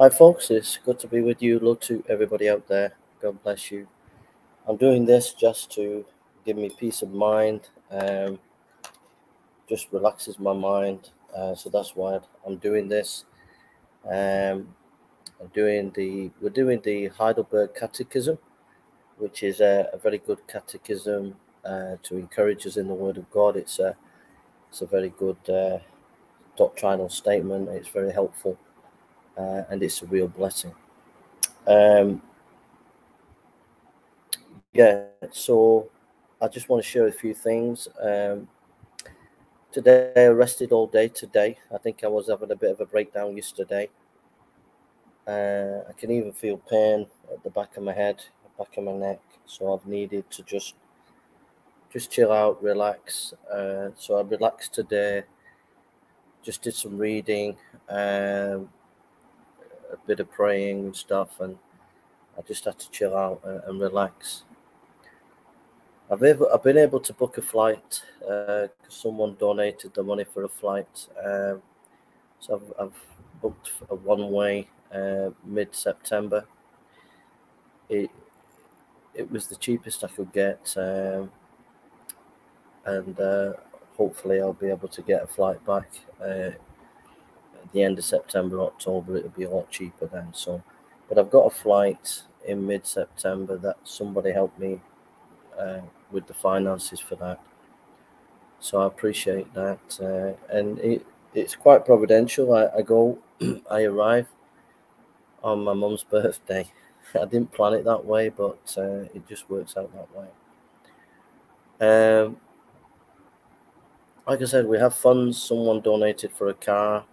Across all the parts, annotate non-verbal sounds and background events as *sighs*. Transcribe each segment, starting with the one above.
Hi, folks. It's good to be with you. Love to everybody out there. God bless you. I'm doing this just to give me peace of mind. Um, just relaxes my mind. Uh, so that's why I'm doing this. Um, I'm doing the we're doing the Heidelberg Catechism, which is a, a very good catechism uh, to encourage us in the Word of God. It's a it's a very good uh, doctrinal statement. It's very helpful uh, and it's a real blessing. Um, yeah, so I just want to share a few things. Um, today, I rested all day today. I think I was having a bit of a breakdown yesterday. Uh, I can even feel pain at the back of my head, back of my neck. So I've needed to just just chill out, relax. Uh, so I relaxed today. Just did some reading. Um, a bit of praying and stuff, and I just had to chill out and, and relax. I've able, I've been able to book a flight because uh, someone donated the money for a flight. Um, so I've, I've, booked a one way uh, mid September. It it was the cheapest I could get, um, and uh, hopefully I'll be able to get a flight back uh, the end of September, October, it'll be a lot cheaper then. So, but I've got a flight in mid September that somebody helped me uh, with the finances for that. So I appreciate that. Uh, and it, it's quite providential. I, I go, *clears throat* I arrive on my mum's *laughs* birthday. I didn't plan it that way, but uh, it just works out that way. Um, like I said, we have funds. Someone donated for a car.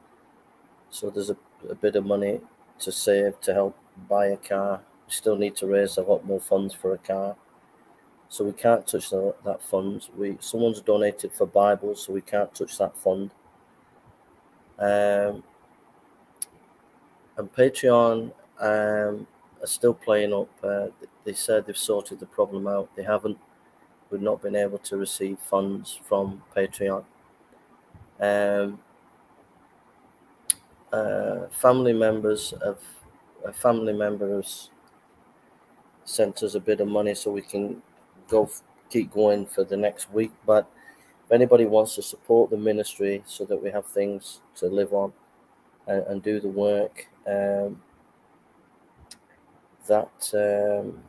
So there's a, a bit of money to save to help buy a car. We still need to raise a lot more funds for a car. So we can't touch the, that fund. We someone's donated for Bibles, so we can't touch that fund. Um, and Patreon um, are still playing up. Uh, they said they've sorted the problem out. They haven't. We've not been able to receive funds from Patreon. Um, uh, family members of a family member has sent us a bit of money so we can go keep going for the next week. But if anybody wants to support the ministry so that we have things to live on and, and do the work, um, that um,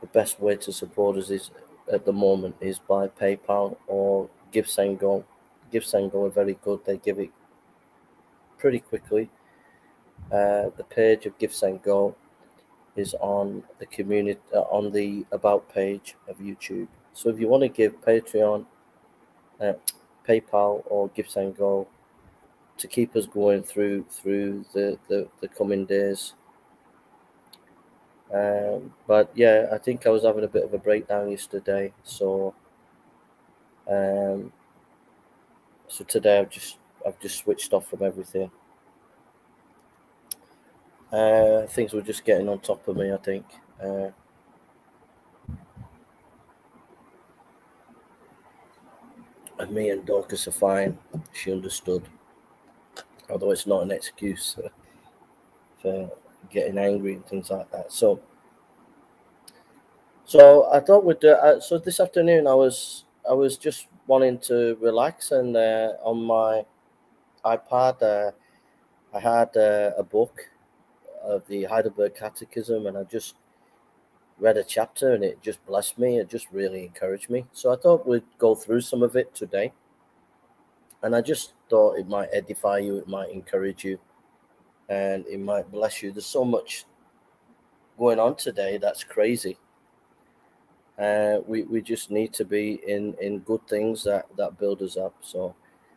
the best way to support us is at the moment is by PayPal or GiveSendGo. GiveSendGo are very good. They give it pretty quickly. Uh, the page of GiveSendGo is on the community uh, on the about page of YouTube. So if you want to give Patreon, uh, PayPal, or GiveSendGo to keep us going through through the the, the coming days. Um, but yeah, I think I was having a bit of a breakdown yesterday, so um, so today I've just I've just switched off from everything. Uh, things were just getting on top of me, I think. Uh, and me and Dorcas are fine. She understood, although it's not an excuse for getting angry and things like that. So, so I thought we'd. Uh, so this afternoon, I was I was just wanting to relax, and uh, on my iPad, uh, I had uh, a book of the Heidelberg Catechism, and I just read a chapter, and it just blessed me. It just really encouraged me. So I thought we'd go through some of it today, and I just thought it might edify you, it might encourage you, and it might bless you. There's so much going on today that's crazy. Uh, we, we just need to be in, in good things that, that build us up. So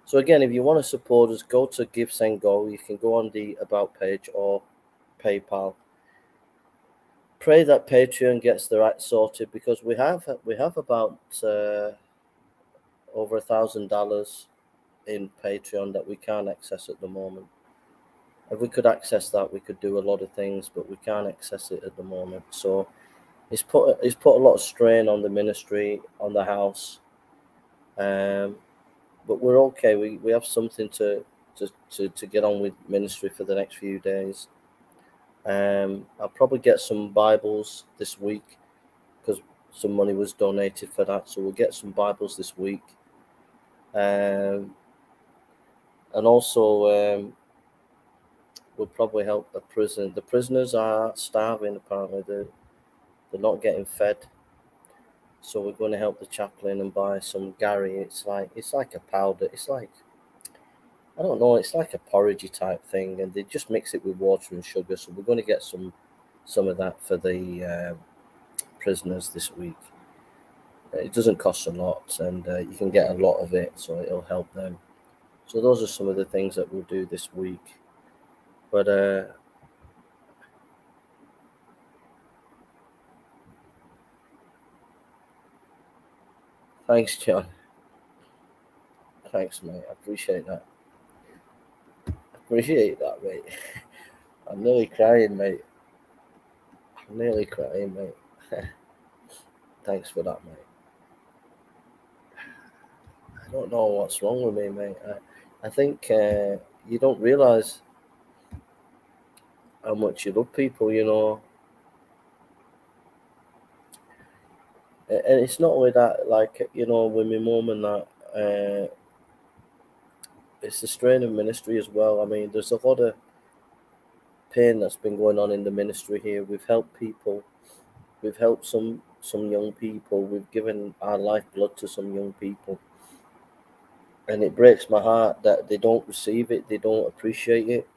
so again, if you want to support us, go to GiveSendGo. You can go on the About page or PayPal. Pray that Patreon gets the right sorted because we have we have about uh, over a thousand dollars in Patreon that we can't access at the moment. If we could access that, we could do a lot of things, but we can't access it at the moment. So it's put it's put a lot of strain on the ministry, on the house. Um, but we're okay. We we have something to to, to, to get on with ministry for the next few days. Um, I'll probably get some Bibles this week because some money was donated for that. So we'll get some Bibles this week. Um, and also, um, we'll probably help the prison. The prisoners are starving, apparently. They're, they're not getting fed. So we're going to help the chaplain and buy some gari. It's like it's like a powder. It's like I don't know. It's like a porridgey type thing, and they just mix it with water and sugar. So we're going to get some some of that for the uh, prisoners this week. It doesn't cost a lot, and uh, you can get a lot of it, so it'll help them. So those are some of the things that we'll do this week. But uh, thanks, John. Thanks, mate. I appreciate that. Appreciate that, mate. *laughs* I'm nearly crying, mate. I'm nearly crying, mate. *laughs* Thanks for that, mate. I don't know what's wrong with me, mate. I, I think uh, you don't realize how much you love people, you know. And it's not only that, like, you know, with my mum and that, uh, it's the strain of ministry as well. I mean, there's a lot of pain that's been going on in the ministry here. We've helped people, we've helped some some young people, we've given our lifeblood to some young people. And it breaks my heart that they don't receive it, they don't appreciate it.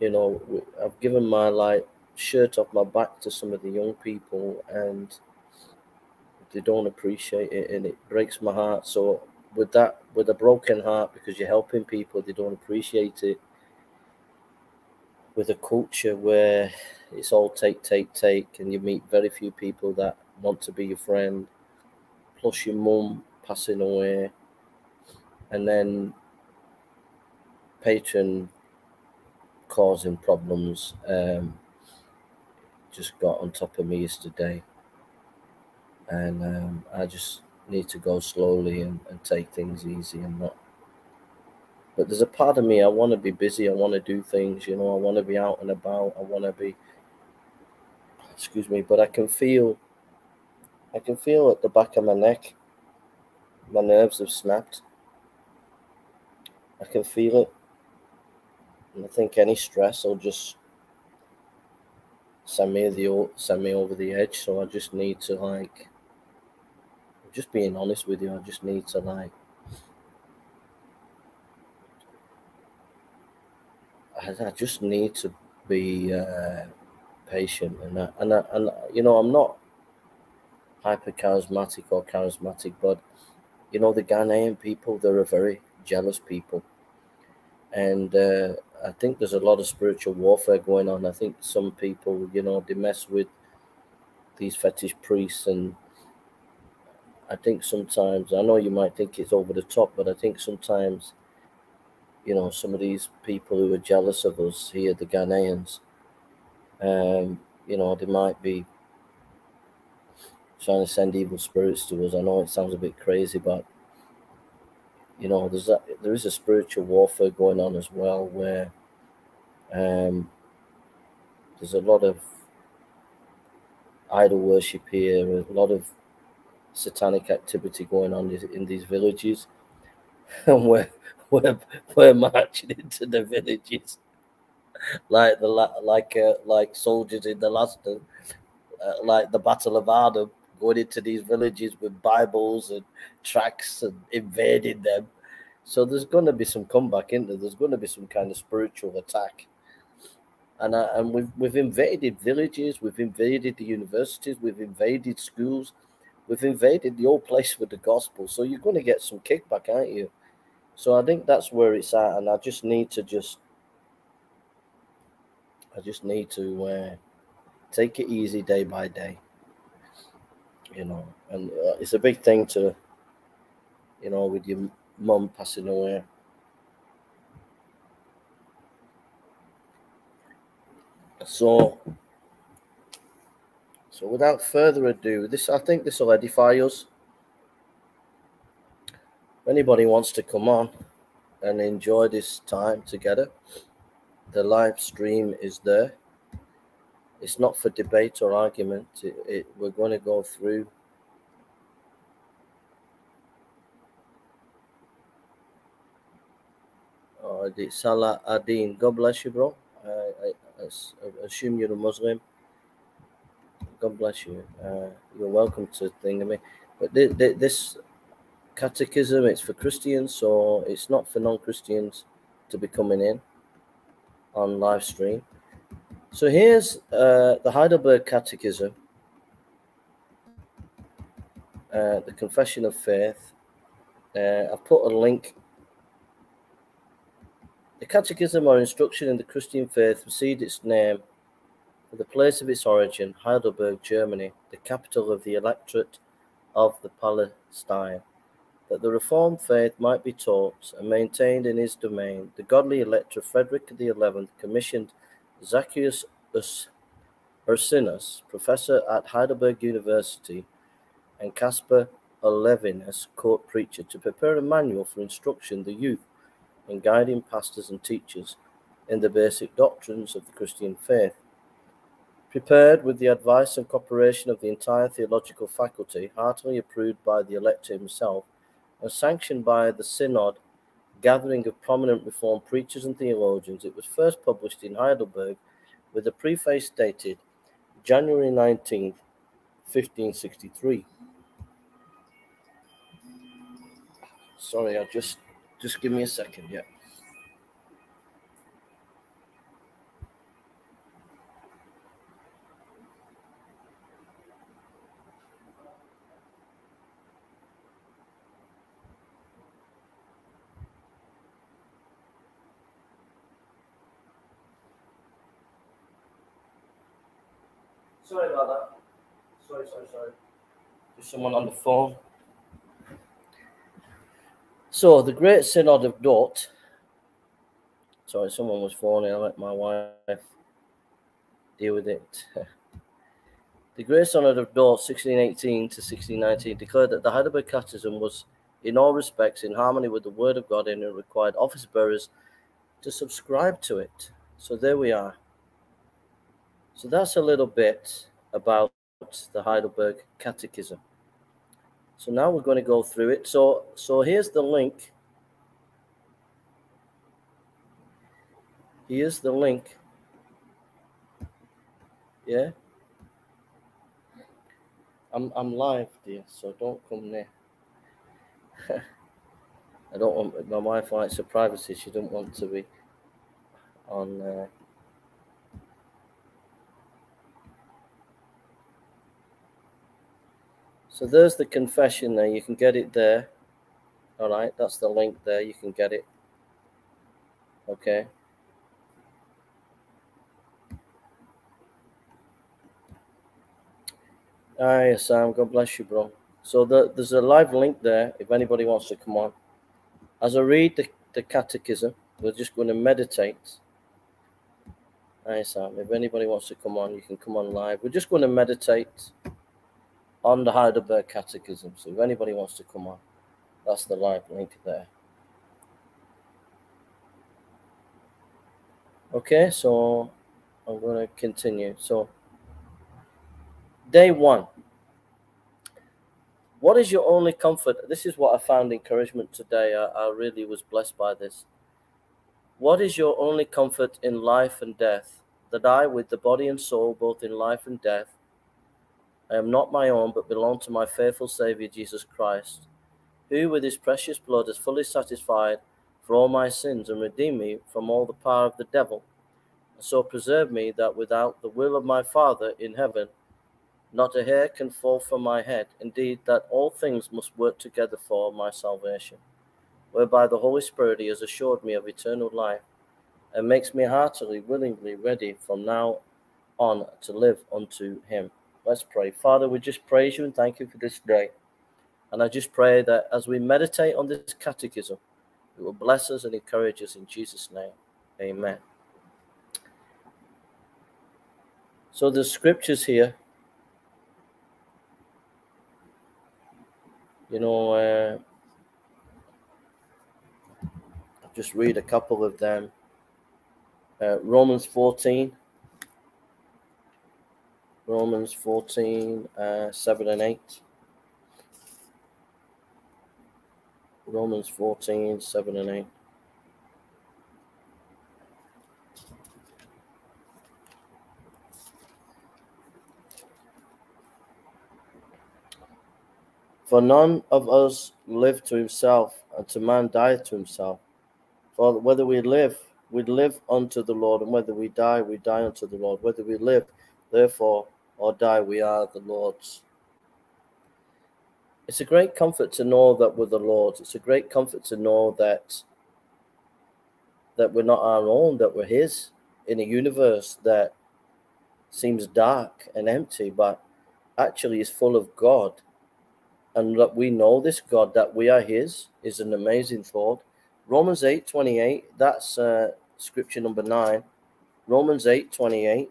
You know, I've given my like shirt off my back to some of the young people and they don't appreciate it and it breaks my heart. So with that with a broken heart because you're helping people they don't appreciate it with a culture where it's all take take take and you meet very few people that want to be your friend plus your mum passing away and then Patreon causing problems um, just got on top of me yesterday and um, i just need to go slowly and, and take things easy and not. But there's a part of me, I want to be busy. I want to do things, you know, I want to be out and about. I want to be, excuse me, but I can feel, I can feel at the back of my neck, my nerves have snapped. I can feel it. And I think any stress will just send me the send me over the edge. So I just need to like just being honest with you, I just need to like I, I just need to be uh, patient and I, and I, and you know I'm not hyper charismatic or charismatic, but you know the Ghanaian people they're a very jealous people, and uh, I think there's a lot of spiritual warfare going on. I think some people you know they mess with these fetish priests and I think sometimes I know you might think it's over the top, but I think sometimes, you know, some of these people who are jealous of us here, the Ghanaians, um, you know, they might be trying to send evil spirits to us. I know it sounds a bit crazy, but you know, there's a, there is a spiritual warfare going on as well, where um, there's a lot of idol worship here, a lot of satanic activity going on in these villages, *laughs* and we're we're we're marching into the villages like the like uh, like soldiers in the last uh, like the Battle of Arnhem, going into these villages with Bibles and tracts and invading them. So there's going to be some comeback in there. There's going to be some kind of spiritual attack. And, uh, and we've, we've invaded villages, we've invaded the universities, we've invaded schools, We've invaded the old place with the gospel, so you're going to get some kickback, aren't you? So I think that's where it's at, and I just need to just, I just need to uh, take it easy day by day. You know, and uh, it's a big thing to, you know, with your mum passing away. So so without further ado, this I think this will edify us. If anybody wants to come on and enjoy this time together. The live stream is there. It's not for debate or argument. It, it, we're going to go through Salah Adin. God bless you, bro. I assume you're a Muslim. God bless you. Uh, you're welcome to thing me. But this catechism, it's for Christians, so it's not for non-Christians to be coming in on live stream. So here's uh, the Heidelberg Catechism, uh, the Confession of Faith. Uh, I've put a link. The Catechism or instruction in the Christian faith received its name from the place of its origin, Heidelberg, Germany, the capital of the Electorate of the Palatinate that the Reformed faith might be taught and maintained in his domain, the godly elector Frederick XI commissioned Zacchaeus Ursinus, professor at Heidelberg University, and Caspar Olevianus, court preacher, to prepare a manual for instruction the youth and guiding pastors and teachers in the basic doctrines of the Christian faith. Prepared with the advice and cooperation of the entire theological faculty, heartily approved by the elector himself, and sanctioned by the Synod gathering of prominent Reformed preachers and theologians. It was first published in Heidelberg with a preface dated January 19th, 1563. Sorry, I just just give me a second, yeah. Sorry about that. Sorry, sorry, sorry. There's someone on the phone. So, the Great Synod of Dort. Sorry, someone was phoning. I let my wife deal with it. *laughs* the Great Synod of Dort, 1618 to 1619, declared that the Heidelberg Catechism was, in all respects, in harmony with the Word of God and it required office bearers to subscribe to it. So, there we are. So that's a little bit about the Heidelberg Catechism. So now we're going to go through it. So so here's the link. Here's the link. Yeah. I'm I'm live, dear, so don't come near. *laughs* I don't want my wife likes her privacy. She doesn't want to be on uh, So there's the confession there. You can get it there. All right, that's the link there. You can get it. Okay. Hi, Sam. God bless you, bro. So the, there's a live link there if anybody wants to come on. As I read the, the catechism, we're just going to meditate. Hi, Sam. If anybody wants to come on, you can come on live. We're just going to meditate on the Heidelberg Catechism. So if anybody wants to come on, that's the live link there. Okay, so I'm going to continue. So, day one. What is your only comfort? This is what I found encouragement today. I, I really was blessed by this. What is your only comfort in life and death? That I, with the body and soul, both in life and death, I am not my own, but belong to my faithful Saviour Jesus Christ, who with his precious blood has fully satisfied for all my sins and redeemed me from all the power of the devil, and so preserved me that without the will of my Father in heaven, not a hair can fall from my head, indeed, that all things must work together for my salvation, whereby the Holy Spirit has assured me of eternal life, and makes me heartily, willingly ready from now on to live unto him. Let's pray. Father, we just praise you and thank you for this day. And I just pray that as we meditate on this catechism, it will bless us and encourage us in Jesus' name. Amen. So the scriptures here, you know, uh, I'll just read a couple of them. Uh, Romans 14. Romans 14, uh, 7 and 8. Romans 14, 7 and 8. For none of us live to himself, and to man died to himself. For whether we live, we live unto the Lord, and whether we die, we die unto the Lord. Whether we live, therefore, or die, we are the Lord's. It's a great comfort to know that we're the Lord's. It's a great comfort to know that that we're not our own, that we're His in a universe that seems dark and empty, but actually is full of God. And that we know this God, that we are His, is an amazing thought. Romans 8 28, that's uh, scripture number 9. Romans 8 28.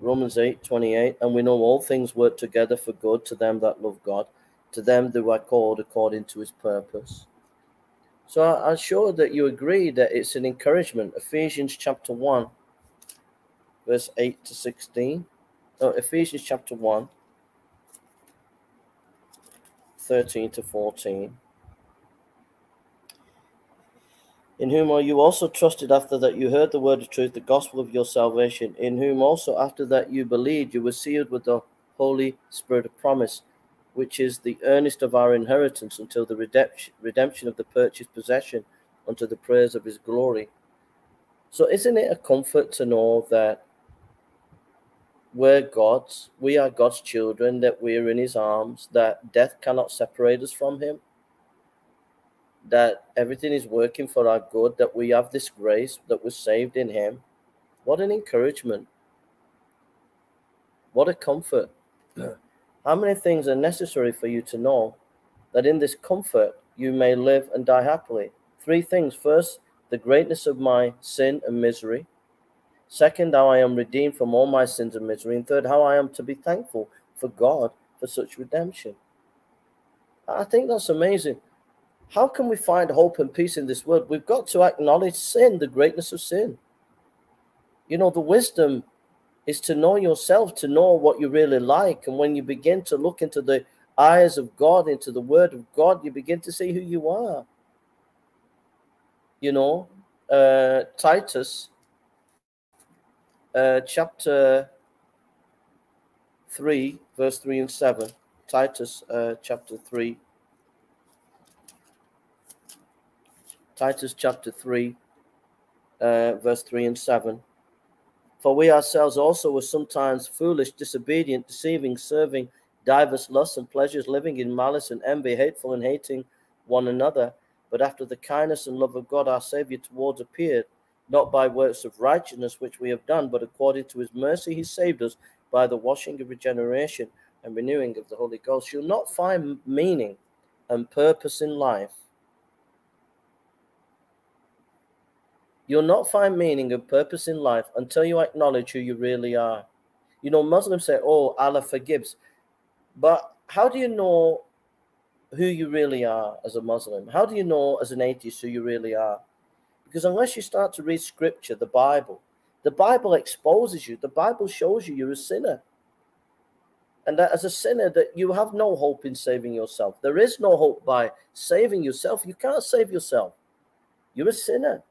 Romans 8 28. And we know all things work together for good to them that love God, to them that are called according to his purpose. So I'm sure that you agree that it's an encouragement. Ephesians chapter 1, verse 8 to 16. Oh, Ephesians chapter 1, 13 to 14. In whom are you also trusted after that you heard the word of truth, the gospel of your salvation, in whom also after that you believed, you were sealed with the Holy Spirit of promise, which is the earnest of our inheritance until the redemption, of the purchased possession unto the praise of his glory. So, isn't it a comfort to know that we're God's, we are God's children, that we're in his arms, that death cannot separate us from him? That everything is working for our good, that we have this grace, that we're saved in Him. What an encouragement. What a comfort. *clears throat* How many things are necessary for you to know that in this comfort you may live and die happily? Three things. First, the greatness of my sin and misery. Second, how I am redeemed from all my sins and misery. And third, how I am to be thankful for God for such redemption. I think that's amazing. How can we find hope and peace in this world? We've got to acknowledge sin, the greatness of sin. You know, the wisdom is to know yourself, to know what you really like. And when you begin to look into the eyes of God, into the word of God, you begin to see who you are. You know, uh, Titus uh, chapter 3, verse 3 and 7. Titus uh, chapter 3, Titus chapter 3, uh, verse 3 and 7. For we ourselves also were sometimes foolish, disobedient, deceiving, serving divers lusts and pleasures, living in malice and envy, hateful and hating one another. But after the kindness and love of God our Savior towards appeared, not by works of righteousness which we have done, but according to his mercy he saved us by the washing of regeneration and renewing of the Holy Ghost. You'll not find meaning and purpose in life You'll not find meaning and purpose in life until you acknowledge who you really are. You know, Muslims say, oh, Allah forgives. But how do you know who you really are as a Muslim? How do you know as an atheist who you really are? Because unless you start to read scripture, the Bible, the Bible exposes you. The Bible shows you you're a sinner. And that as a sinner, that you have no hope in saving yourself. There is no hope by saving yourself. You can't save yourself. You're a sinner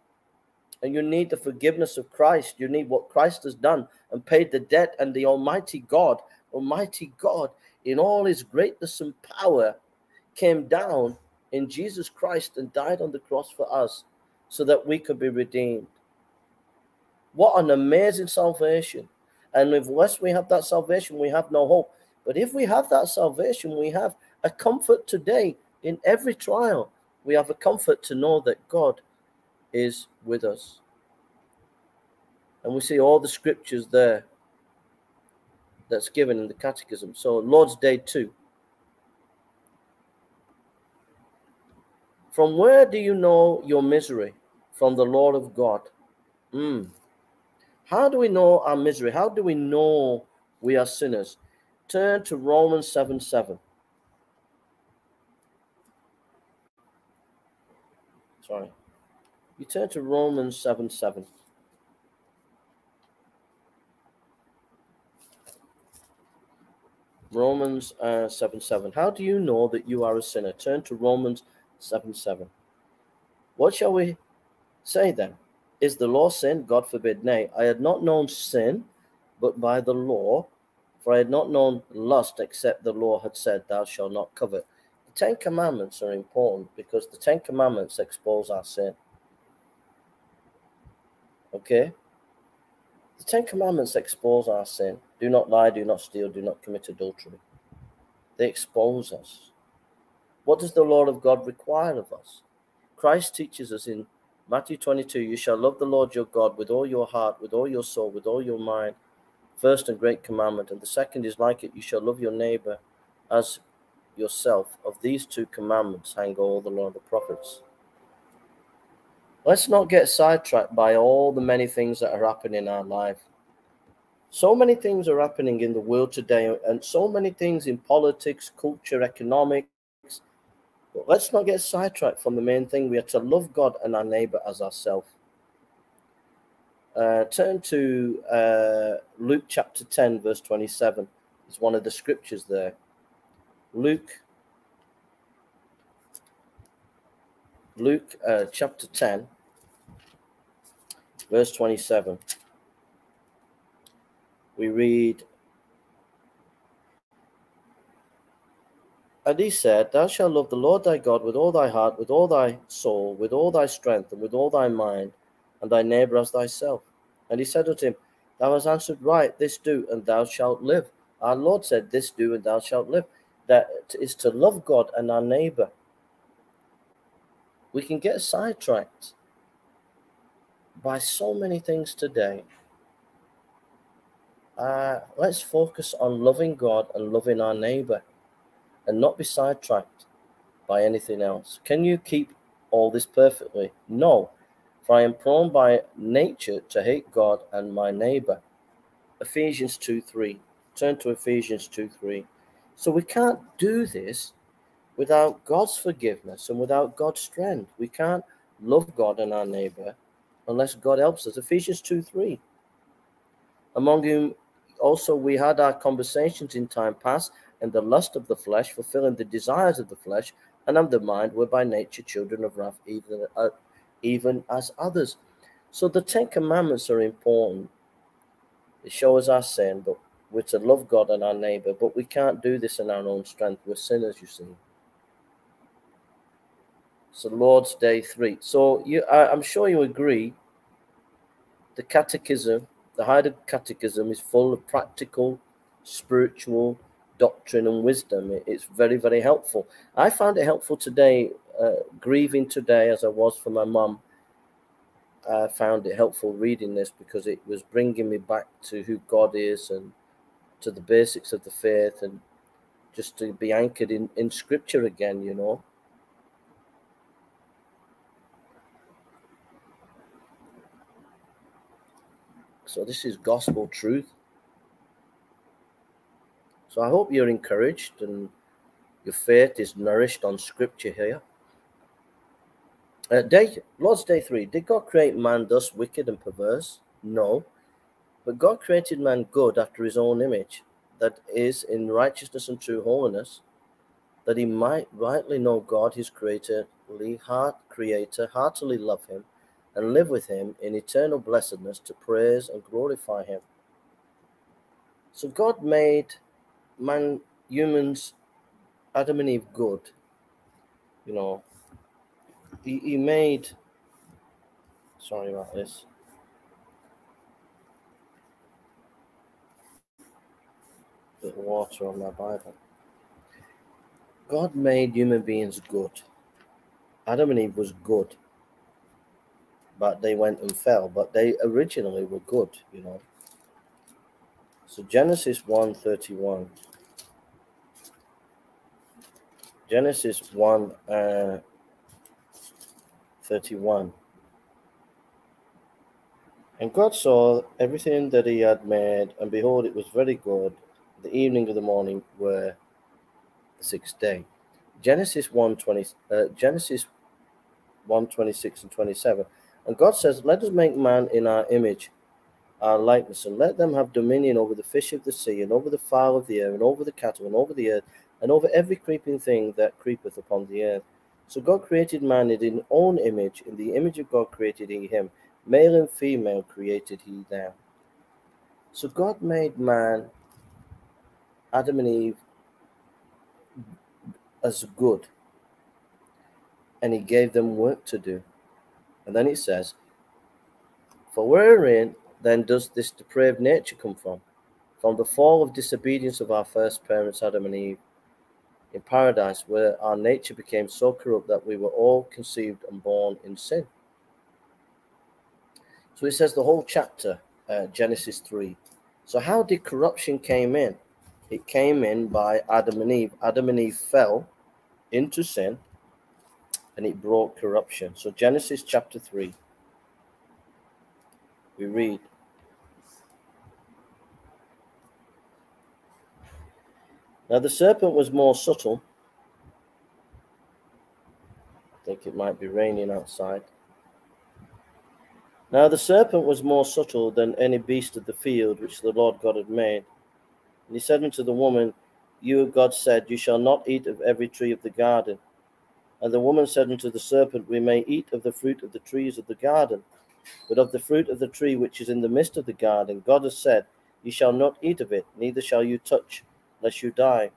and you need the forgiveness of Christ. You need what Christ has done and paid the debt, and the Almighty God, Almighty God, in all his greatness and power, came down in Jesus Christ and died on the cross for us so that we could be redeemed. What an amazing salvation. And unless we have that salvation, we have no hope. But if we have that salvation, we have a comfort today in every trial. We have a comfort to know that God is with us. And we see all the scriptures there that's given in the catechism. So, Lord's Day 2. From where do you know your misery? From the Lord of God. Mm. How do we know our misery? How do we know we are sinners? Turn to Romans 7 7. Sorry. You turn to Romans 7 7. Romans uh, 7 7. How do you know that you are a sinner? Turn to Romans 7 7. What shall we say then? Is the law sin? God forbid. Nay, I had not known sin, but by the law, for I had not known lust, except the law had said, Thou shalt not covet. The Ten Commandments are important because the Ten Commandments expose our sin. Okay? The Ten Commandments expose our sin. Do not lie, do not steal, do not commit adultery. They expose us. What does the law of God require of us? Christ teaches us in Matthew 22 You shall love the Lord your God with all your heart, with all your soul, with all your mind. First and great commandment. And the second is like it you shall love your neighbor as yourself. Of these two commandments hang all the law of the prophets. Let's not get sidetracked by all the many things that are happening in our life. So many things are happening in the world today, and so many things in politics, culture, economics. But let's not get sidetracked from the main thing. We are to love God and our neighbor as ourselves. Uh, turn to uh, Luke chapter 10, verse 27. It's one of the scriptures there. Luke, Luke uh, chapter 10, verse 27 we read, And he said, Thou shalt love the Lord thy God with all thy heart, with all thy soul, with all thy strength, and with all thy mind, and thy neighbor as thyself. And he said unto him, Thou hast answered right, this do, and thou shalt live. Our Lord said, This do, and thou shalt live. That is to love God and our neighbor. We can get sidetracked by so many things today uh, let's focus on loving God and loving our neighbor and not be sidetracked by anything else. Can you keep all this perfectly? No, for I am prone by nature to hate God and my neighbor. Ephesians 2 3. Turn to Ephesians 2 3. So we can't do this without God's forgiveness and without God's strength. We can't love God and our neighbor unless God helps us. Ephesians 2 3. Among whom also we had our conversations in time past, and the lust of the flesh, fulfilling the desires of the flesh and of the mind, were by nature children of wrath, even, uh, even as others. So the Ten Commandments are important. They show us our sin, but we're to love God and our neighbor, but we can't do this in our own strength. We're sinners, you see. So Lord's Day 3. So you, I, I'm sure you agree the catechism the Heidelberg Catechism is full of practical, spiritual doctrine and wisdom. It's very, very helpful. I found it helpful today, uh, grieving today as I was for my mum. I found it helpful reading this because it was bringing me back to who God is and to the basics of the faith and just to be anchored in, in scripture again, you know. So this is gospel truth. So I hope you're encouraged and your faith is nourished on scripture here. Uh, day, Lord's Day 3. Did God create man thus wicked and perverse? No. But God created man good after his own image, that is, in righteousness and true holiness, that he might rightly know God, his creator, heart creator, heartily love him, and live with him in eternal blessedness to praise and glorify him. So God made man humans Adam and Eve good. You know, he, he made sorry about this. Bit of water on my Bible. God made human beings good. Adam and Eve was good but they went and fell. But they originally were good, you know. So Genesis 1 31. Genesis 1 uh, 31. And God saw everything that he had made, and behold, it was very good. The evening of the morning were the sixth day. Genesis 1 20, uh, Genesis 1 26 and 27. And God says, Let us make man in our image, our likeness, and let them have dominion over the fish of the sea, and over the fowl of the air, and over the cattle, and over the earth, and over every creeping thing that creepeth upon the earth. So God created man in his own image, in the image of God created he him, male and female created he them. So God made man, Adam and Eve, as good, and he gave them work to do. And then he says, For wherein then does this depraved nature come from? From the fall of disobedience of our first parents, Adam and Eve, in paradise, where our nature became so corrupt that we were all conceived and born in sin. So he says the whole chapter, uh, Genesis 3. So how did corruption came in? It came in by Adam and Eve. Adam and Eve fell into sin and it brought corruption. So Genesis chapter 3. We read Now the serpent was more subtle. I think it might be raining outside. Now the serpent was more subtle than any beast of the field which the Lord God had made. And he said unto the woman, You, God said, You shall not eat of every tree of the garden. And the woman said unto the serpent, We may eat of the fruit of the trees of the garden, but of the fruit of the tree which is in the midst of the garden, God has said, Ye shall not eat of it, neither shall you touch lest you die.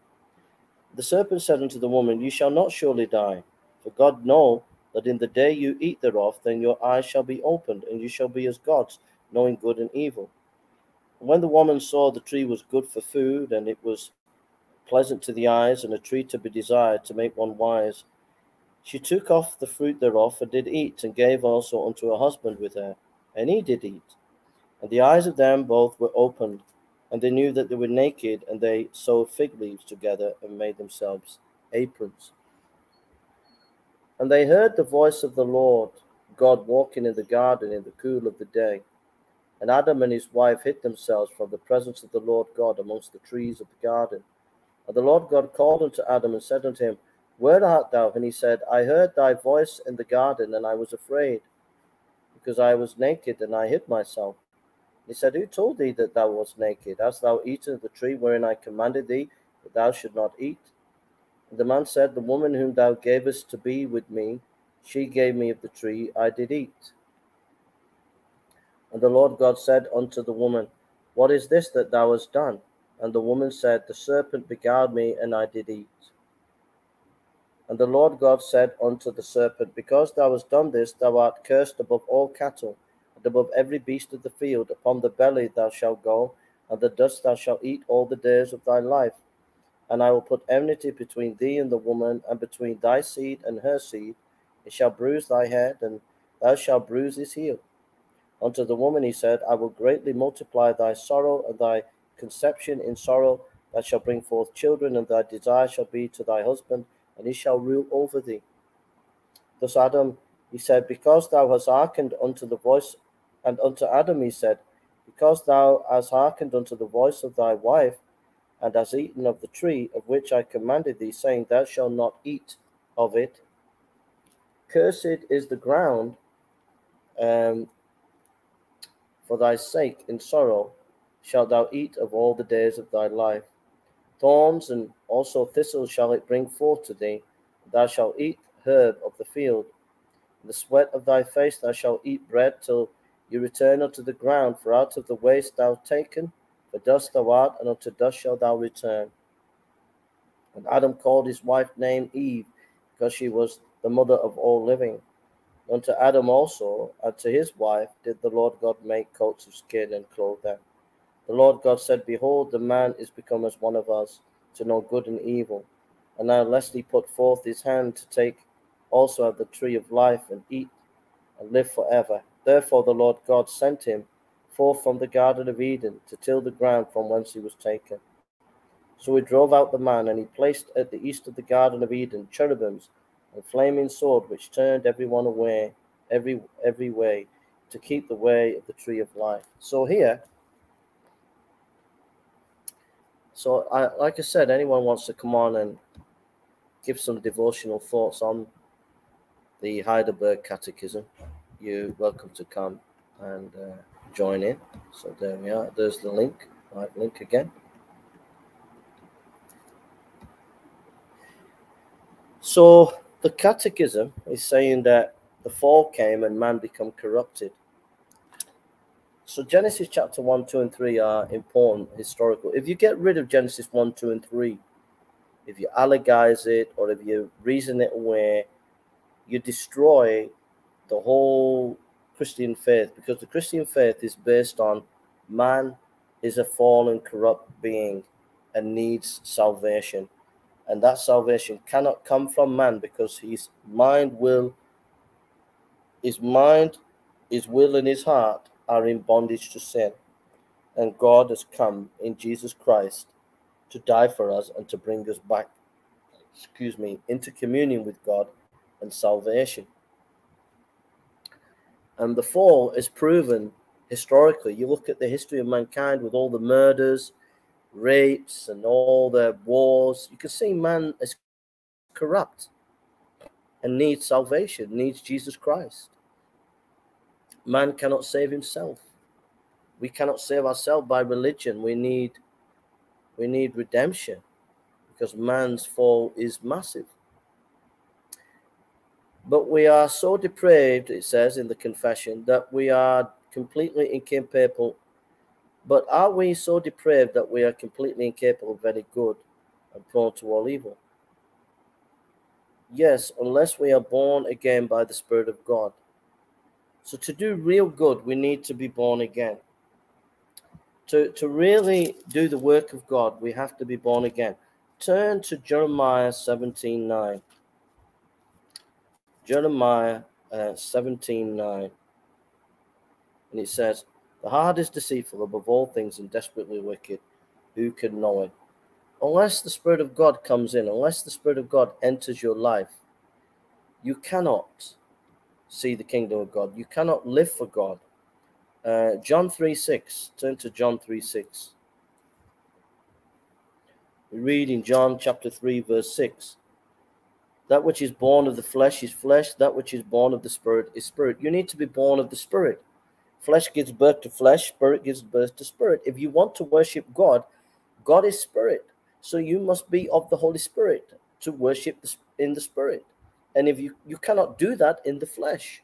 The serpent said unto the woman, You shall not surely die, for God know that in the day you eat thereof, then your eyes shall be opened, and you shall be as gods, knowing good and evil. And when the woman saw the tree was good for food, and it was pleasant to the eyes, and a tree to be desired to make one wise, she took off the fruit thereof, and did eat, and gave also unto her husband with her, and he did eat. And the eyes of them both were opened, and they knew that they were naked, and they sewed fig leaves together and made themselves aprons. And they heard the voice of the Lord God walking in the garden in the cool of the day. And Adam and his wife hid themselves from the presence of the Lord God amongst the trees of the garden. And the Lord God called unto Adam and said unto him, Where art thou? And he said, I heard thy voice in the garden, and I was afraid, because I was naked, and I hid myself. He said, Who told thee that thou wast naked? Hast thou eaten of the tree wherein I commanded thee that thou should not eat? And the man said, The woman whom thou gavest to be with me, she gave me of the tree, I did eat. And the Lord God said unto the woman, What is this that thou hast done? And the woman said, The serpent beguiled me, and I did eat. And the Lord God said unto the serpent, Because thou hast done this, thou art cursed above all cattle and above every beast of the field. Upon the belly thou shalt go, and the dust thou shalt eat all the days of thy life. And I will put enmity between thee and the woman, and between thy seed and her seed. It shall bruise thy head, and thou shalt bruise his heel. Unto the woman he said, I will greatly multiply thy sorrow and thy conception in sorrow. Thou shalt bring forth children, and thy desire shall be to thy husband, and he shall rule over thee. Thus Adam, he said, Because thou hast hearkened unto the voice and unto Adam he said, Because thou hast hearkened unto the voice of thy wife, and hast eaten of the tree of which I commanded thee, saying, Thou shalt not eat of it, cursed is the ground um, for thy sake in sorrow shalt thou eat of all the days of thy life. Thorns and also thistles shall it bring forth to thee. Thou shalt eat herb of the field. In the sweat of thy face thou shalt eat bread till you return unto the ground, for out of the waste thou taken, for dust thou art, and unto dust shalt thou return. And Adam called his wife name Eve, because she was the mother of all living. Unto Adam also, and to his wife, did the Lord God make coats of skin and clothe them. The Lord God said, Behold, the man is become as one of us, to know good and evil. And now, lest he put forth his hand to take also of the tree of life and eat and live forever. Therefore the Lord God sent him forth from the Garden of Eden to till the ground from whence he was taken. So he drove out the man, and he placed at the east of the Garden of Eden cherubims and flaming sword, which turned every one away, every every way, to keep the way of the tree of life. So here, so I like I said, anyone wants to come on and give some devotional thoughts on the Heidelberg Catechism, you're welcome to come and uh, join in. So there we are. There's the link. Right, link again. So the Catechism is saying that the fall came and man become corrupted. So Genesis chapter 1, 2, and 3 are important historical. If you get rid of Genesis 1, 2, and 3, if you allegize it or if you reason it away, you destroy the whole Christian faith because the Christian faith is based on man is a fallen, corrupt being and needs salvation. And that salvation cannot come from man because his mind will, his mind, his will, and his heart are in bondage to sin. And God has come in Jesus Christ to die for us and to bring us back, excuse me, into communion with God and salvation. And the fall is proven historically. You look at the history of mankind with all the murders, rapes, and all the wars, you can see man is corrupt and needs salvation, needs Jesus Christ. Man cannot save himself. We cannot save ourselves by religion. We need we need redemption because man's fall is massive. But we are so depraved, it says in the confession, that we are completely incapable. But are we so depraved that we are completely incapable of any good and prone to all evil? Yes, unless we are born again by the Spirit of God. So to do real good, we need to be born again. To, to really do the work of God, we have to be born again. Turn to Jeremiah 17 9. Jeremiah uh, 17 9. And it says, The heart is deceitful above all things and desperately wicked. Who can know it? Unless the Spirit of God comes in, unless the Spirit of God enters your life, you cannot see the kingdom of God. You cannot live for God. Uh, John 3 6. Turn to John 3 6. We read in John chapter 3, verse 6. That which is born of the flesh is flesh, that which is born of the spirit is spirit. You need to be born of the spirit. Flesh gives birth to flesh, spirit gives birth to spirit. If you want to worship God, God is spirit. So you must be of the Holy Spirit to worship in the spirit. And if you, you cannot do that in the flesh.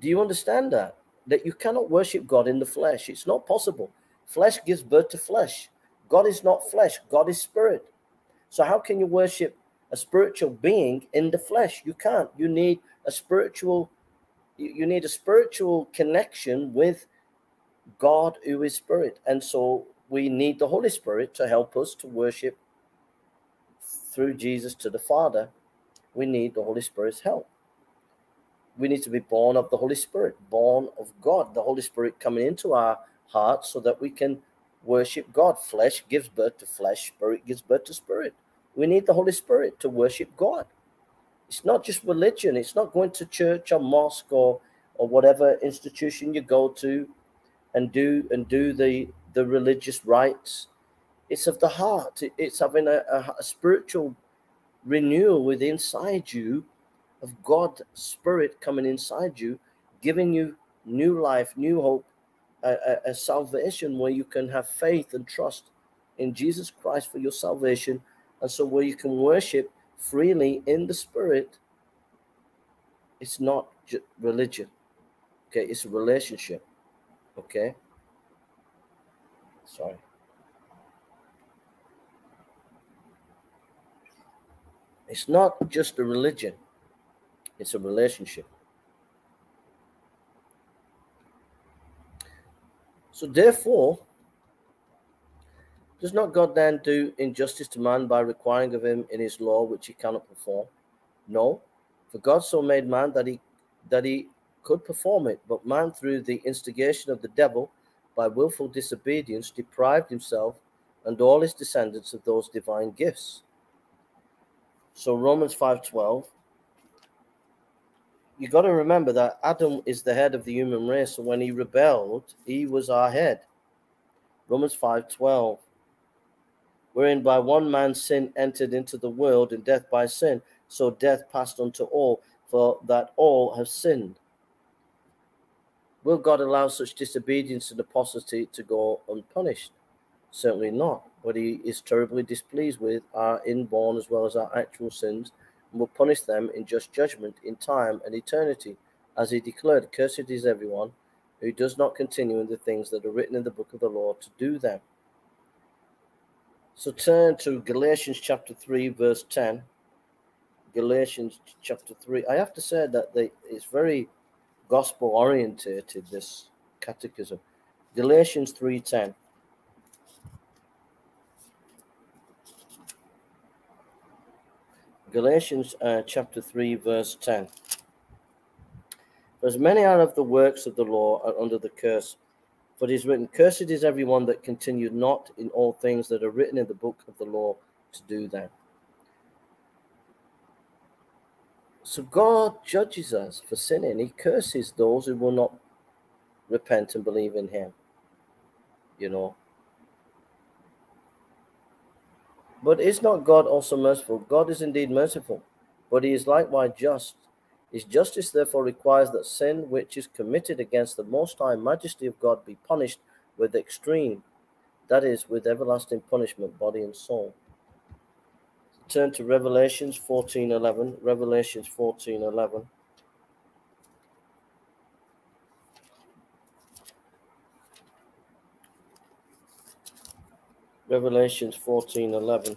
Do you understand that? That you cannot worship God in the flesh. It's not possible. Flesh gives birth to flesh. God is not flesh, God is spirit. So, how can you worship a spiritual being in the flesh? You can't. You need a spiritual, you need a spiritual connection with God who is spirit. And so we need the Holy Spirit to help us to worship through Jesus to the Father. We need the Holy Spirit's help we need to be born of the Holy Spirit, born of God, the Holy Spirit coming into our hearts so that we can worship God. Flesh gives birth to flesh, spirit gives birth to spirit. We need the Holy Spirit to worship God. It's not just religion, it's not going to church or mosque or or whatever institution you go to and do and do the the religious rites. It's of the heart. It's having a, a, a spiritual renewal within inside you of God Spirit coming inside you, giving you new life, new hope, a, a, a salvation where you can have faith and trust in Jesus Christ for your salvation, and so where you can worship freely in the Spirit. It's not religion, okay? It's a relationship, okay? Sorry. It's not just a religion. It's a relationship. So therefore, does not God then do injustice to man by requiring of him in his law which he cannot perform? No, for God so made man that he that he could perform it, but man through the instigation of the devil by willful disobedience deprived himself and all his descendants of those divine gifts. So Romans 5:12 you got to remember that Adam is the head of the human race. So when he rebelled, he was our head. Romans 5:12. Wherein by one man sin entered into the world, and death by sin. so death passed unto all, for that all have sinned. Will God allow such disobedience and apostasy to go unpunished? Certainly not. What he is terribly displeased with are inborn as well as our actual sins, and will punish them in just judgment in time and eternity. As he declared, Cursed is everyone who does not continue in the things that are written in the book of the law to do them. So turn to Galatians chapter 3, verse 10. Galatians chapter 3. I have to say that they, it's very gospel orientated, this catechism. Galatians 3.10. Galatians uh, chapter 3, verse 10. For as many are of the works of the law are under the curse. For it is written, Cursed is everyone that continued not in all things that are written in the book of the law to do them. So God judges us for sinning. He curses those who will not repent and believe in Him. You know. But is not God also merciful? God is indeed merciful, but he is likewise just. His justice therefore requires that sin which is committed against the most high majesty of God be punished with extreme, that is, with everlasting punishment, body and soul. Turn to Revelations 14:11. Revelations 14:11. Revelations 14 11.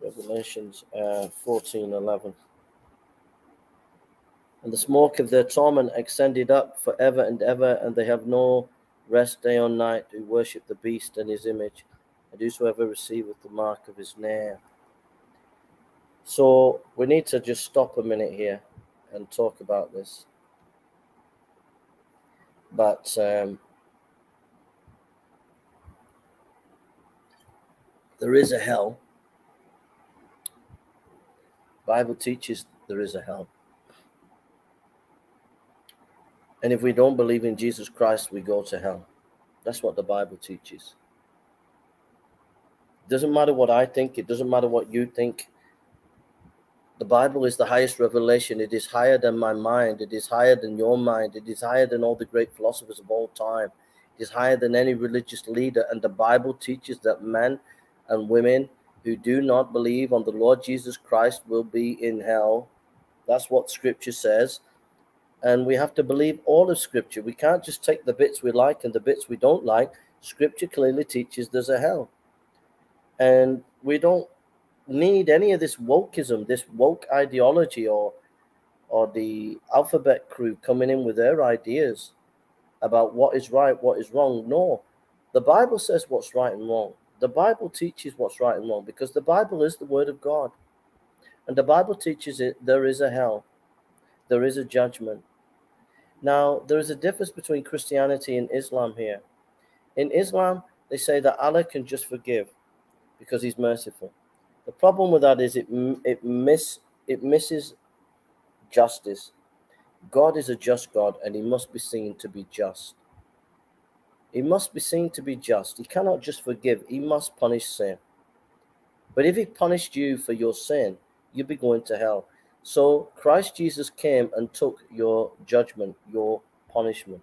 Revelations uh, 14 11. And the smoke of their torment extended up forever and ever, and they have no rest day or night who worship the beast and his image, and whosoever receiveth the mark of his name. So we need to just stop a minute here and talk about this. But um, there is a hell. Bible teaches there is a hell. And if we don't believe in Jesus Christ, we go to hell. That's what the Bible teaches. It doesn't matter what I think, it doesn't matter what you think. The Bible is the highest revelation. It is higher than my mind. It is higher than your mind. It is higher than all the great philosophers of all time. It is higher than any religious leader. And the Bible teaches that men and women who do not believe on the Lord Jesus Christ will be in hell. That's what scripture says. And we have to believe all of scripture. We can't just take the bits we like and the bits we don't like. Scripture clearly teaches there's a hell. And we don't need any of this wokeism, this woke ideology or or the alphabet crew coming in with their ideas about what is right, what is wrong. No. The Bible says what's right and wrong. The Bible teaches what's right and wrong because the Bible is the Word of God. And the Bible teaches it there is a hell, there is a judgment. Now, there is a difference between Christianity and Islam here. In Islam, they say that Allah can just forgive because He's merciful. The problem with that is it it miss it misses justice. God is a just God, and He must be seen to be just. He must be seen to be just. He cannot just forgive, he must punish sin. But if he punished you for your sin, you'd be going to hell. So Christ Jesus came and took your judgment, your punishment.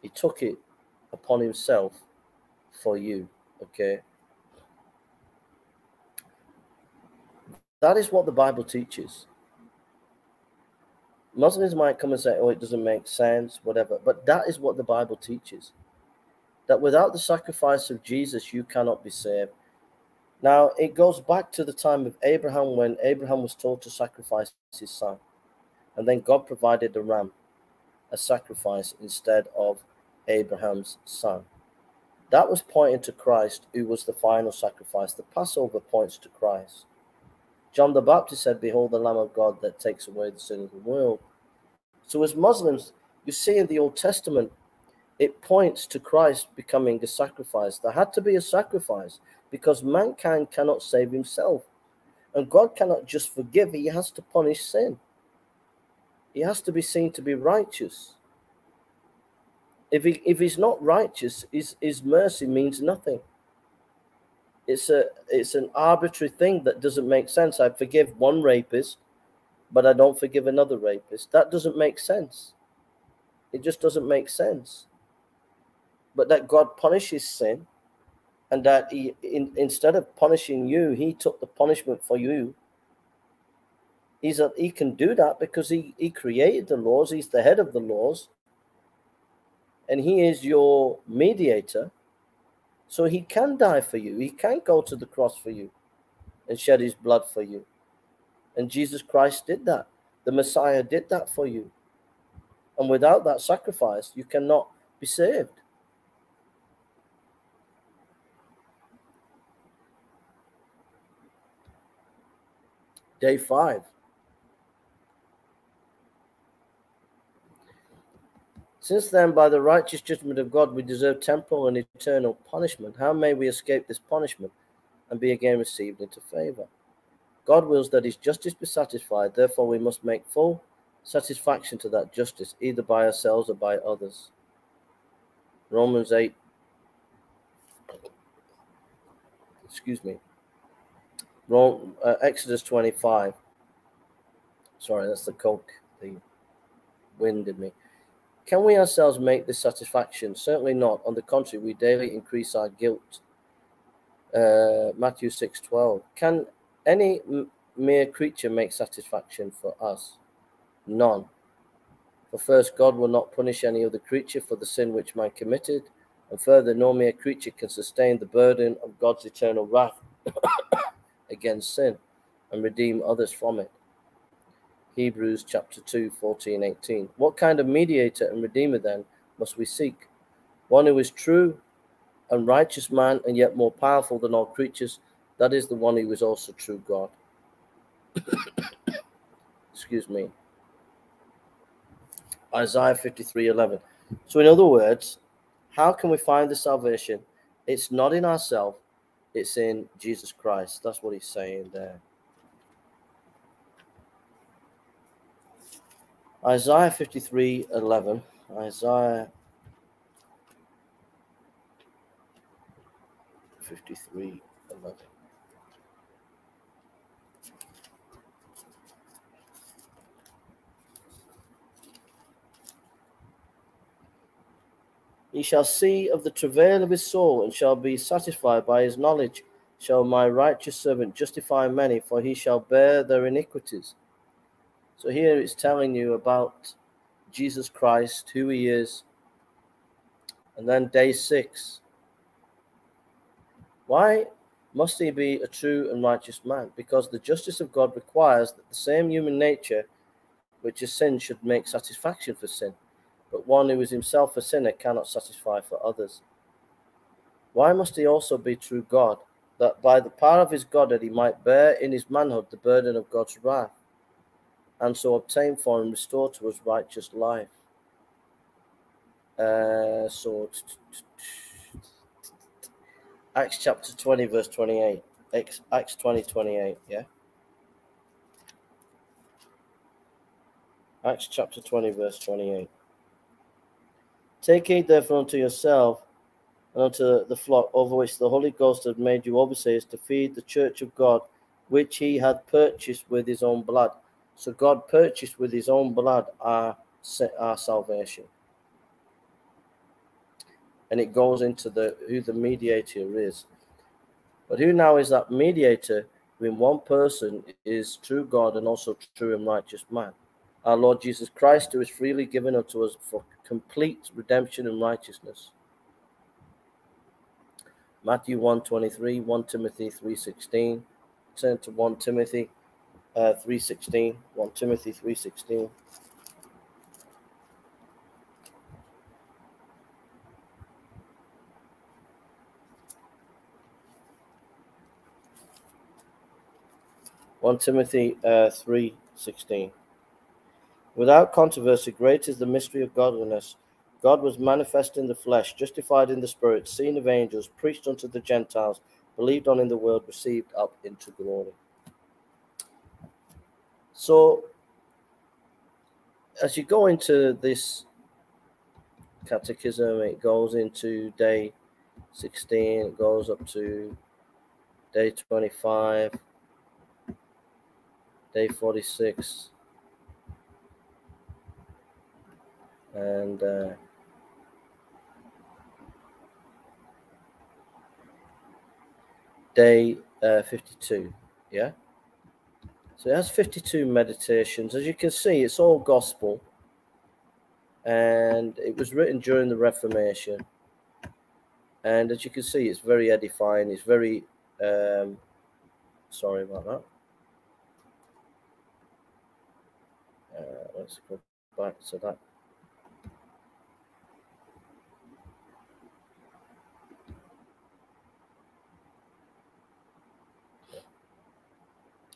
He took it upon himself for you. Okay. That is what the Bible teaches. Muslims might come and say, oh, it doesn't make sense, whatever. But that is what the Bible teaches that without the sacrifice of Jesus, you cannot be saved. Now, it goes back to the time of Abraham when Abraham was told to sacrifice his son. And then God provided the ram, a sacrifice instead of Abraham's son. That was pointing to Christ, who was the final sacrifice. The Passover points to Christ. John the Baptist said, Behold the Lamb of God that takes away the sin of the world. So, as Muslims, you see in the Old Testament it points to Christ becoming a sacrifice. There had to be a sacrifice because mankind cannot save himself. And God cannot just forgive, he has to punish sin. He has to be seen to be righteous. If, he, if he's not righteous, his, his mercy means nothing. It's a it's an arbitrary thing that doesn't make sense. I forgive one rapist, but I don't forgive another rapist. That doesn't make sense. It just doesn't make sense. But that God punishes sin, and that he in, instead of punishing you, he took the punishment for you. He's a, he can do that because he, he created the laws, he's the head of the laws, and he is your mediator so he can die for you. He can go to the cross for you and shed his blood for you. And Jesus Christ did that. The Messiah did that for you. And without that sacrifice, you cannot be saved. Day five. Since then, by the righteous judgment of God, we deserve temporal and eternal punishment. How may we escape this punishment and be again received into favor? God wills that his justice be satisfied, therefore, we must make full satisfaction to that justice, either by ourselves or by others. Romans 8. Excuse me. Uh, Exodus 25. Sorry, that's the coke, the wind in me. Can we ourselves make this satisfaction? Certainly not. On the contrary, we daily increase our guilt. Uh, Matthew 6:12. Can any mere creature make satisfaction for us? None. For first, God will not punish any other creature for the sin which man committed, and further, no mere creature can sustain the burden of God's eternal wrath *coughs* against sin and redeem others from it. Hebrews chapter 2, 14, 18. What kind of mediator and redeemer then must we seek? One who is true and righteous man and yet more powerful than all creatures. That is the one who is also true God. *coughs* Excuse me. Isaiah 53, 11. So, in other words, how can we find the salvation? It's not in ourselves, it's in Jesus Christ. That's what he's saying there. Isaiah 53 11. Isaiah 53 11. He shall see of the travail of his soul and shall be satisfied by his knowledge. Shall my righteous servant justify many, for he shall bear their iniquities. So here it's telling you about Jesus Christ, who he is. And then day six. Why must he be a true and righteous man? Because the justice of God requires that the same human nature which is sin should make satisfaction for sin. But one who is himself a sinner cannot satisfy for others. Why must he also be true God? That by the power of his Godhead he might bear in his manhood the burden of God's wrath and so obtain for and restore to us righteous life. Uh, so, Acts chapter 20, verse 28. Acts 20, 28, yeah? Acts chapter 20, verse 28. Take heed therefore unto yourself and unto the flock over which the Holy Ghost hath made you overseers to feed the church of God, which he hath purchased with his own blood. So God purchased with his own blood our, our salvation. And it goes into the who the mediator is. But who now is that mediator when one person is true God and also true and righteous man? Our Lord Jesus Christ, who is freely given unto us for complete redemption and righteousness. Matthew 1 23, 1 Timothy 3 16. Turn to 1 Timothy uh, 3.16, 1 Timothy 3.16. One Timothy uh, three sixteen. Without controversy, great is the mystery of godliness. God was manifest in the flesh, justified in the spirit, seen of angels, preached unto the Gentiles, believed on in the world, received up into glory. So, as you go into this catechism, it goes into day 16, it goes up to day 25, day 46, and uh, day uh, 52. Yeah. So it has 52 meditations. As you can see, it's all gospel. And it was written during the Reformation. And as you can see, it's very edifying. It's very, um, sorry about that. Uh, let's go back to that.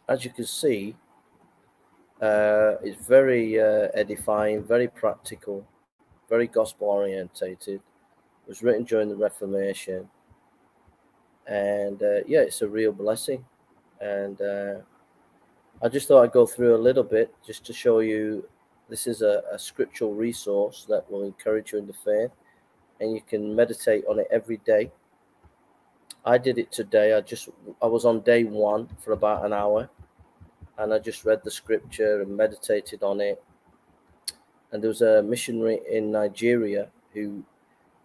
As you can see, uh, it's very uh, edifying, very practical, very gospel orientated. It was written during the Reformation, and uh, yeah, it's a real blessing. And uh, I just thought I'd go through a little bit just to show you this is a, a scriptural resource that will encourage you in the faith, and you can meditate on it every day. I did it today. I just I was on day one for about an hour and I just read the scripture and meditated on it. And there was a missionary in Nigeria who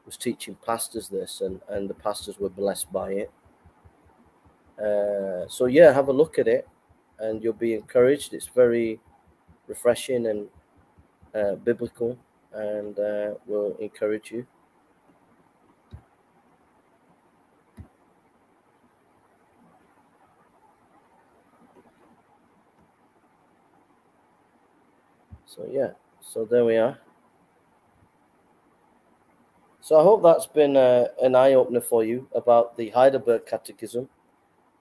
was teaching pastors this, and, and the pastors were blessed by it. Uh, so, yeah, have a look at it and you'll be encouraged. It's very refreshing and uh, biblical and uh, will encourage you. So yeah, so there we are. So I hope that's been uh, an eye opener for you about the Heidelberg Catechism,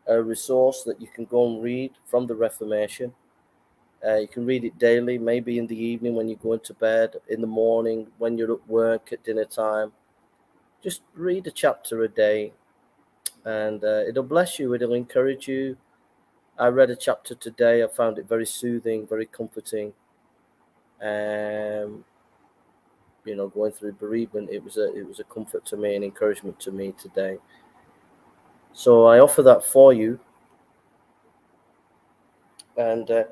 a resource that you can go and read from the Reformation. Uh, you can read it daily, maybe in the evening when you go into bed, in the morning when you're at work at dinner time. Just read a chapter a day, and uh, it'll bless you. It'll encourage you. I read a chapter today. I found it very soothing, very comforting um, you know, going through bereavement, it was a it was a comfort to me and encouragement to me today. So I offer that for you, and uh,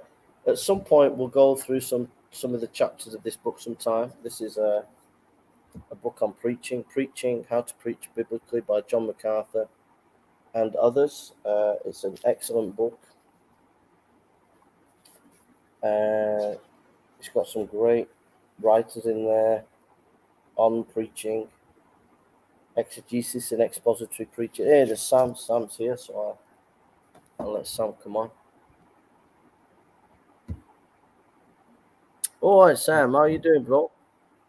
at some point we'll go through some some of the chapters of this book. Sometime this is a a book on preaching, preaching how to preach biblically by John MacArthur and others. Uh, it's an excellent book. Uh, it's got some great writers in there on preaching, exegesis and expository preaching. Hey, there's Sam. Sam's here, so I'll, I'll let Sam come on. All right, Sam. How are you doing, bro?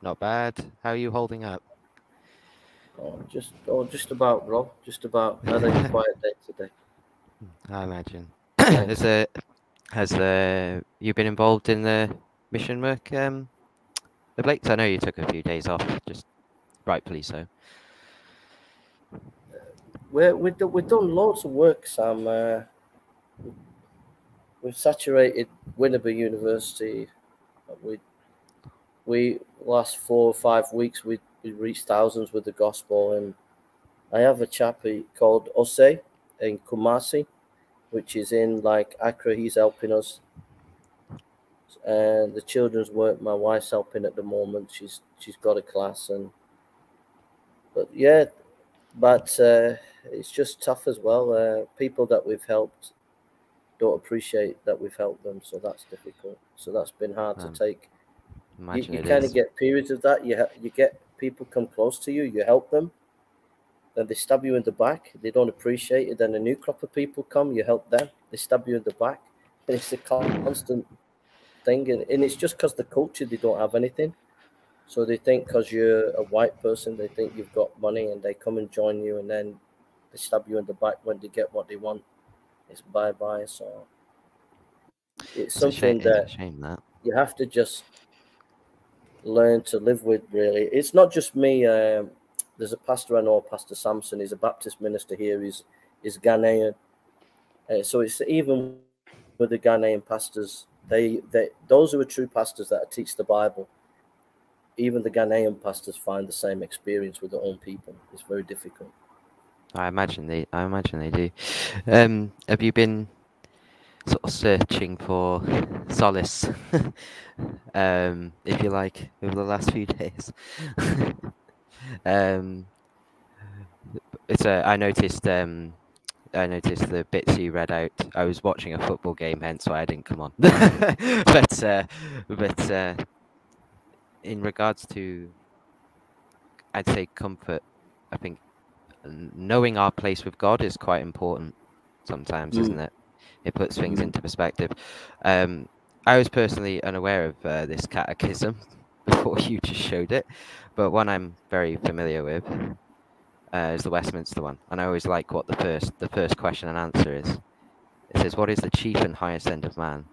Not bad. How are you holding up? Oh, just, oh, just about, bro. Just about. Another *laughs* quiet day today. I imagine. has uh, has uh, you been involved in the mission work um, of late? I know you took a few days off, just rightfully so. We're, we do, we've done of work, Sam. Uh, we've saturated Winneba University. We we last four or five weeks we we reached thousands with the gospel, and I have a chap called Ose in Kumasi, which is in like Accra. He's helping us and the children's work my wife's helping at the moment. She's she's got a class and but yeah but uh, it's just tough as well. Uh, people that we've helped don't appreciate that we've helped them so that's difficult. So that's been hard um, to take. You, you kind of get periods of that. You ha- you get people come close to you you help them then they stab you in the back. They don't appreciate it. Then a new crop of people come you help them they stab you in the back. And it's a constant thing, and, and it's just because the culture they don't have anything. So they think because you're a white person, they think you've got money, and they come and join you, and then they stab you in the back when they get what they want. It's bye bye. So it's, it's something shame, that, shame that you have to just learn to live with. Really, it's not just me. Um, there's a pastor I know, Pastor Samson. He's a Baptist minister here. He's is Ghanaian. Uh, so it's even with the Ghanaian pastors they, they, those who are true pastors that teach the Bible, even the Ghanaian pastors find the same experience with their own people. It's very difficult. I imagine they. I imagine they do. Um, have you been sort of searching for solace, *laughs* um, if you like, over the last few *laughs* days? *laughs* um, it's a. I noticed. Um, I noticed the bits you read out. I was watching a football game, hence why I didn't come on. *laughs* but uh, but uh, in regards to, I'd say comfort. I think knowing our place with God is quite important sometimes, mm. isn't it? It puts things mm. into perspective. Um, I was personally unaware of uh, this catechism *laughs* before you just showed it, but one I'm very familiar with uh, is the Westminster one, and I always like what the first the first question and answer is. It says, "What is the chief and highest end of man?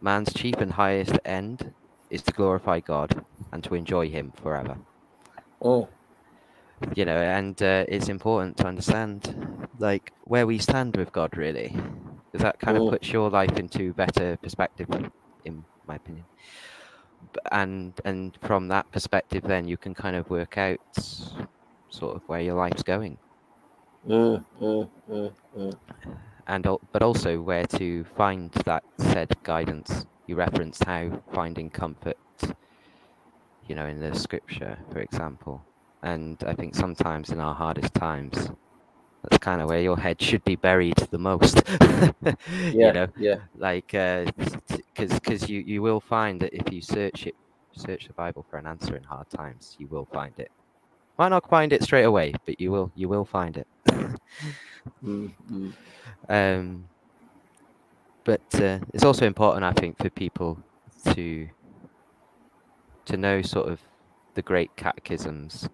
Man's chief and highest end is to glorify God and to enjoy Him forever." Oh you know and uh, it's important to understand like where we stand with god really because that kind of mm. puts your life into better perspective in my opinion and and from that perspective then you can kind of work out sort of where your life's going mm, mm, mm. and but also where to find that said guidance you referenced how finding comfort you know in the scripture for example and I think sometimes in our hardest times, that's kind of where your head should be buried the most. *laughs* yeah, you know, yeah. Like, because uh, because you you will find that if you search it, search the Bible for an answer in hard times, you will find it. Might not find it straight away, but you will you will find it. mm-hmm. Um, but uh, it's also important, I think, for people to to know sort of the great catechisms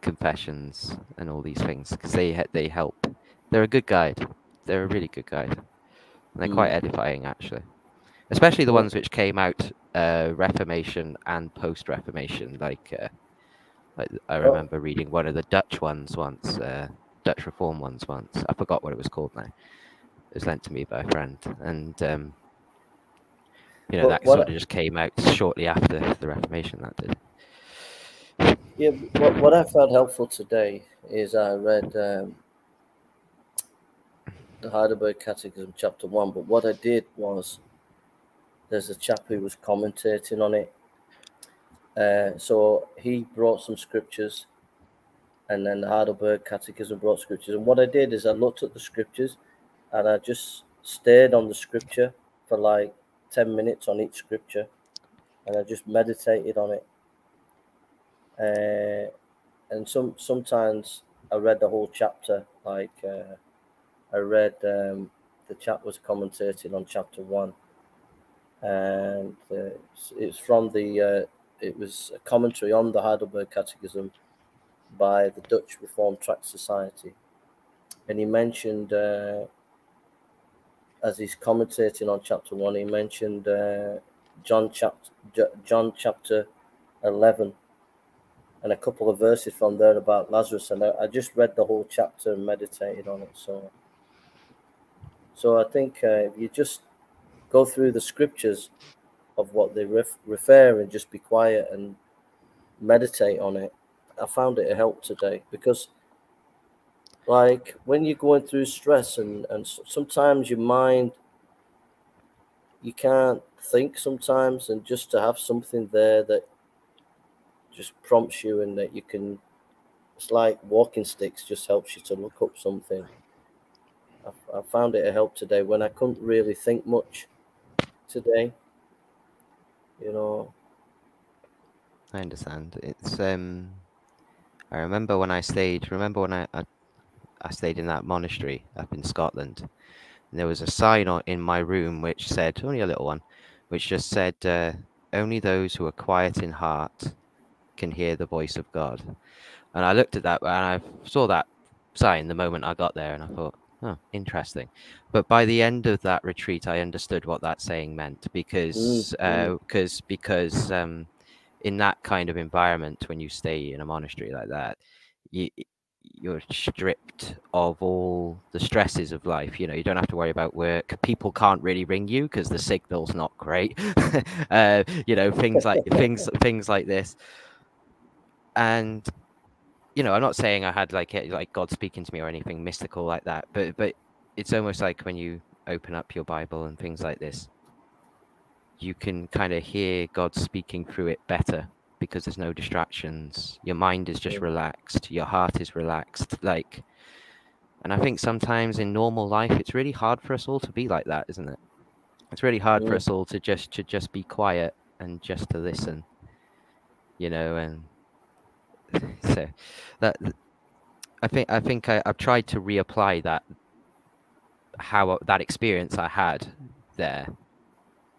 confessions and all these things because they they help. They're a good guide. They're a really good guide. And they're mm. quite edifying actually, especially the ones which came out uh, Reformation and post Reformation. Like, uh, like I oh. remember oh. reading one of the Dutch ones once, uh, Dutch Reform ones once. I forgot what it was called now. It was lent to me by a friend, and um, you know that sort of just came out shortly after the Reformation. That did. Yeah, what, what I found helpful today is I read um, the Heidelberg Catechism, chapter one. But what I did was there's a chap who was commentating on it. Uh, so he brought some scriptures, and then the Heidelberg Catechism brought scriptures. And what I did is I looked at the scriptures, and I just stared on the scripture for like ten minutes on each scripture, and I just meditated on it uh, and some sometimes I read the whole chapter. Like uh, I read um, the chap was commentating on chapter one, and uh, it's, it's, from the uh, it was a commentary on the Heidelberg Catechism by the Dutch Reformed Tract Society, and he mentioned uh, as he's commentating on chapter one, he mentioned uh, John chapter John chapter eleven and a couple of verses from there about Lazarus, and I, I just read the whole chapter and meditated on it. So, so I think uh, if you just go through the scriptures of what they ref- refer and just be quiet and meditate on it, I found it a help today because, like, when you're going through stress and and sometimes your mind you can't think sometimes, and just to have something there that just prompts you and that you can it's like walking sticks just helps you to look up something. I, I found it a help today when i couldn't really think much today you know? I understand. It's um i remember when i stayed remember when i i, I stayed in that monastery up in scotland? And there was a sign in my room which said only a little one which just said uh, only those who are quiet in heart can hear the voice of God. And I looked at that and I saw that sign the moment I got there and I thought, oh, interesting. But by the end of that retreat, I understood what that saying meant because, mm, uh, because, because, um, in that kind of environment, when you stay in a monastery like that, you, you're stripped of all the stresses of life. You know, you don't have to worry about work. People can't really ring you because the signal's not great. *laughs* uh, you know, things like things things like this and you know, I'm not saying I had like like God speaking to me or anything mystical like that, but but it's almost like when you open up your Bible and things like this, you can kind of hear God speaking through it better because there's no distractions. Your mind is just relaxed, your heart is relaxed. Like, and I think sometimes in normal life, it's really hard for us all to be like that, isn't it? It's really hard yeah. for us all to just to just be quiet and just to listen, you know. And *laughs* so that I think I think I, I've tried to reapply that how that experience I had there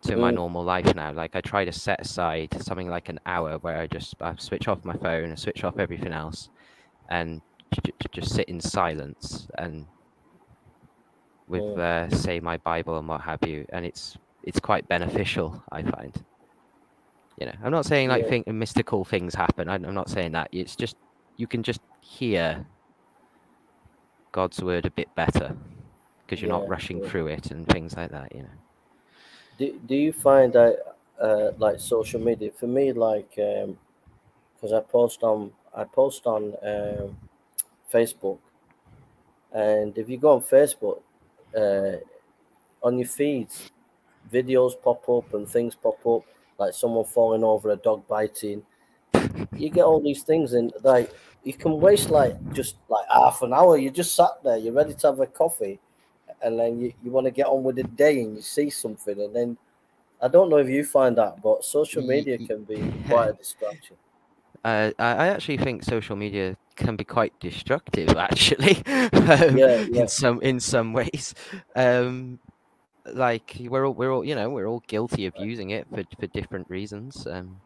to my normal life now. Like I try to set aside something like an hour where I just I switch off my phone, and switch off everything else, and j- just sit in silence and with uh, say my Bible and what have you, and it's it's quite beneficial. I find. You know, I'm not saying like yeah. think mystical things happen. I'm not saying that. It's just you can just hear God's word a bit better because you're yeah, not rushing yeah. through it and things like that. You know do, do you find that uh, like social media for me like because um, I post on I post on um, Facebook and if you go on Facebook uh, on your feeds videos pop up and things pop up like someone falling over a dog biting you get all these things and like you can waste like just like half an hour you just sat there you're ready to have a coffee and then you, you want to get on with the day and you see something and then I don't know if you find that, but social media can be *laughs* quite a distraction. Uh, I actually think social media can be quite destructive, *laughs* actually, *laughs* um, yeah, yeah. in some in some ways. Um, like we're all we're all you know we're all guilty of using it for for different reasons. Um,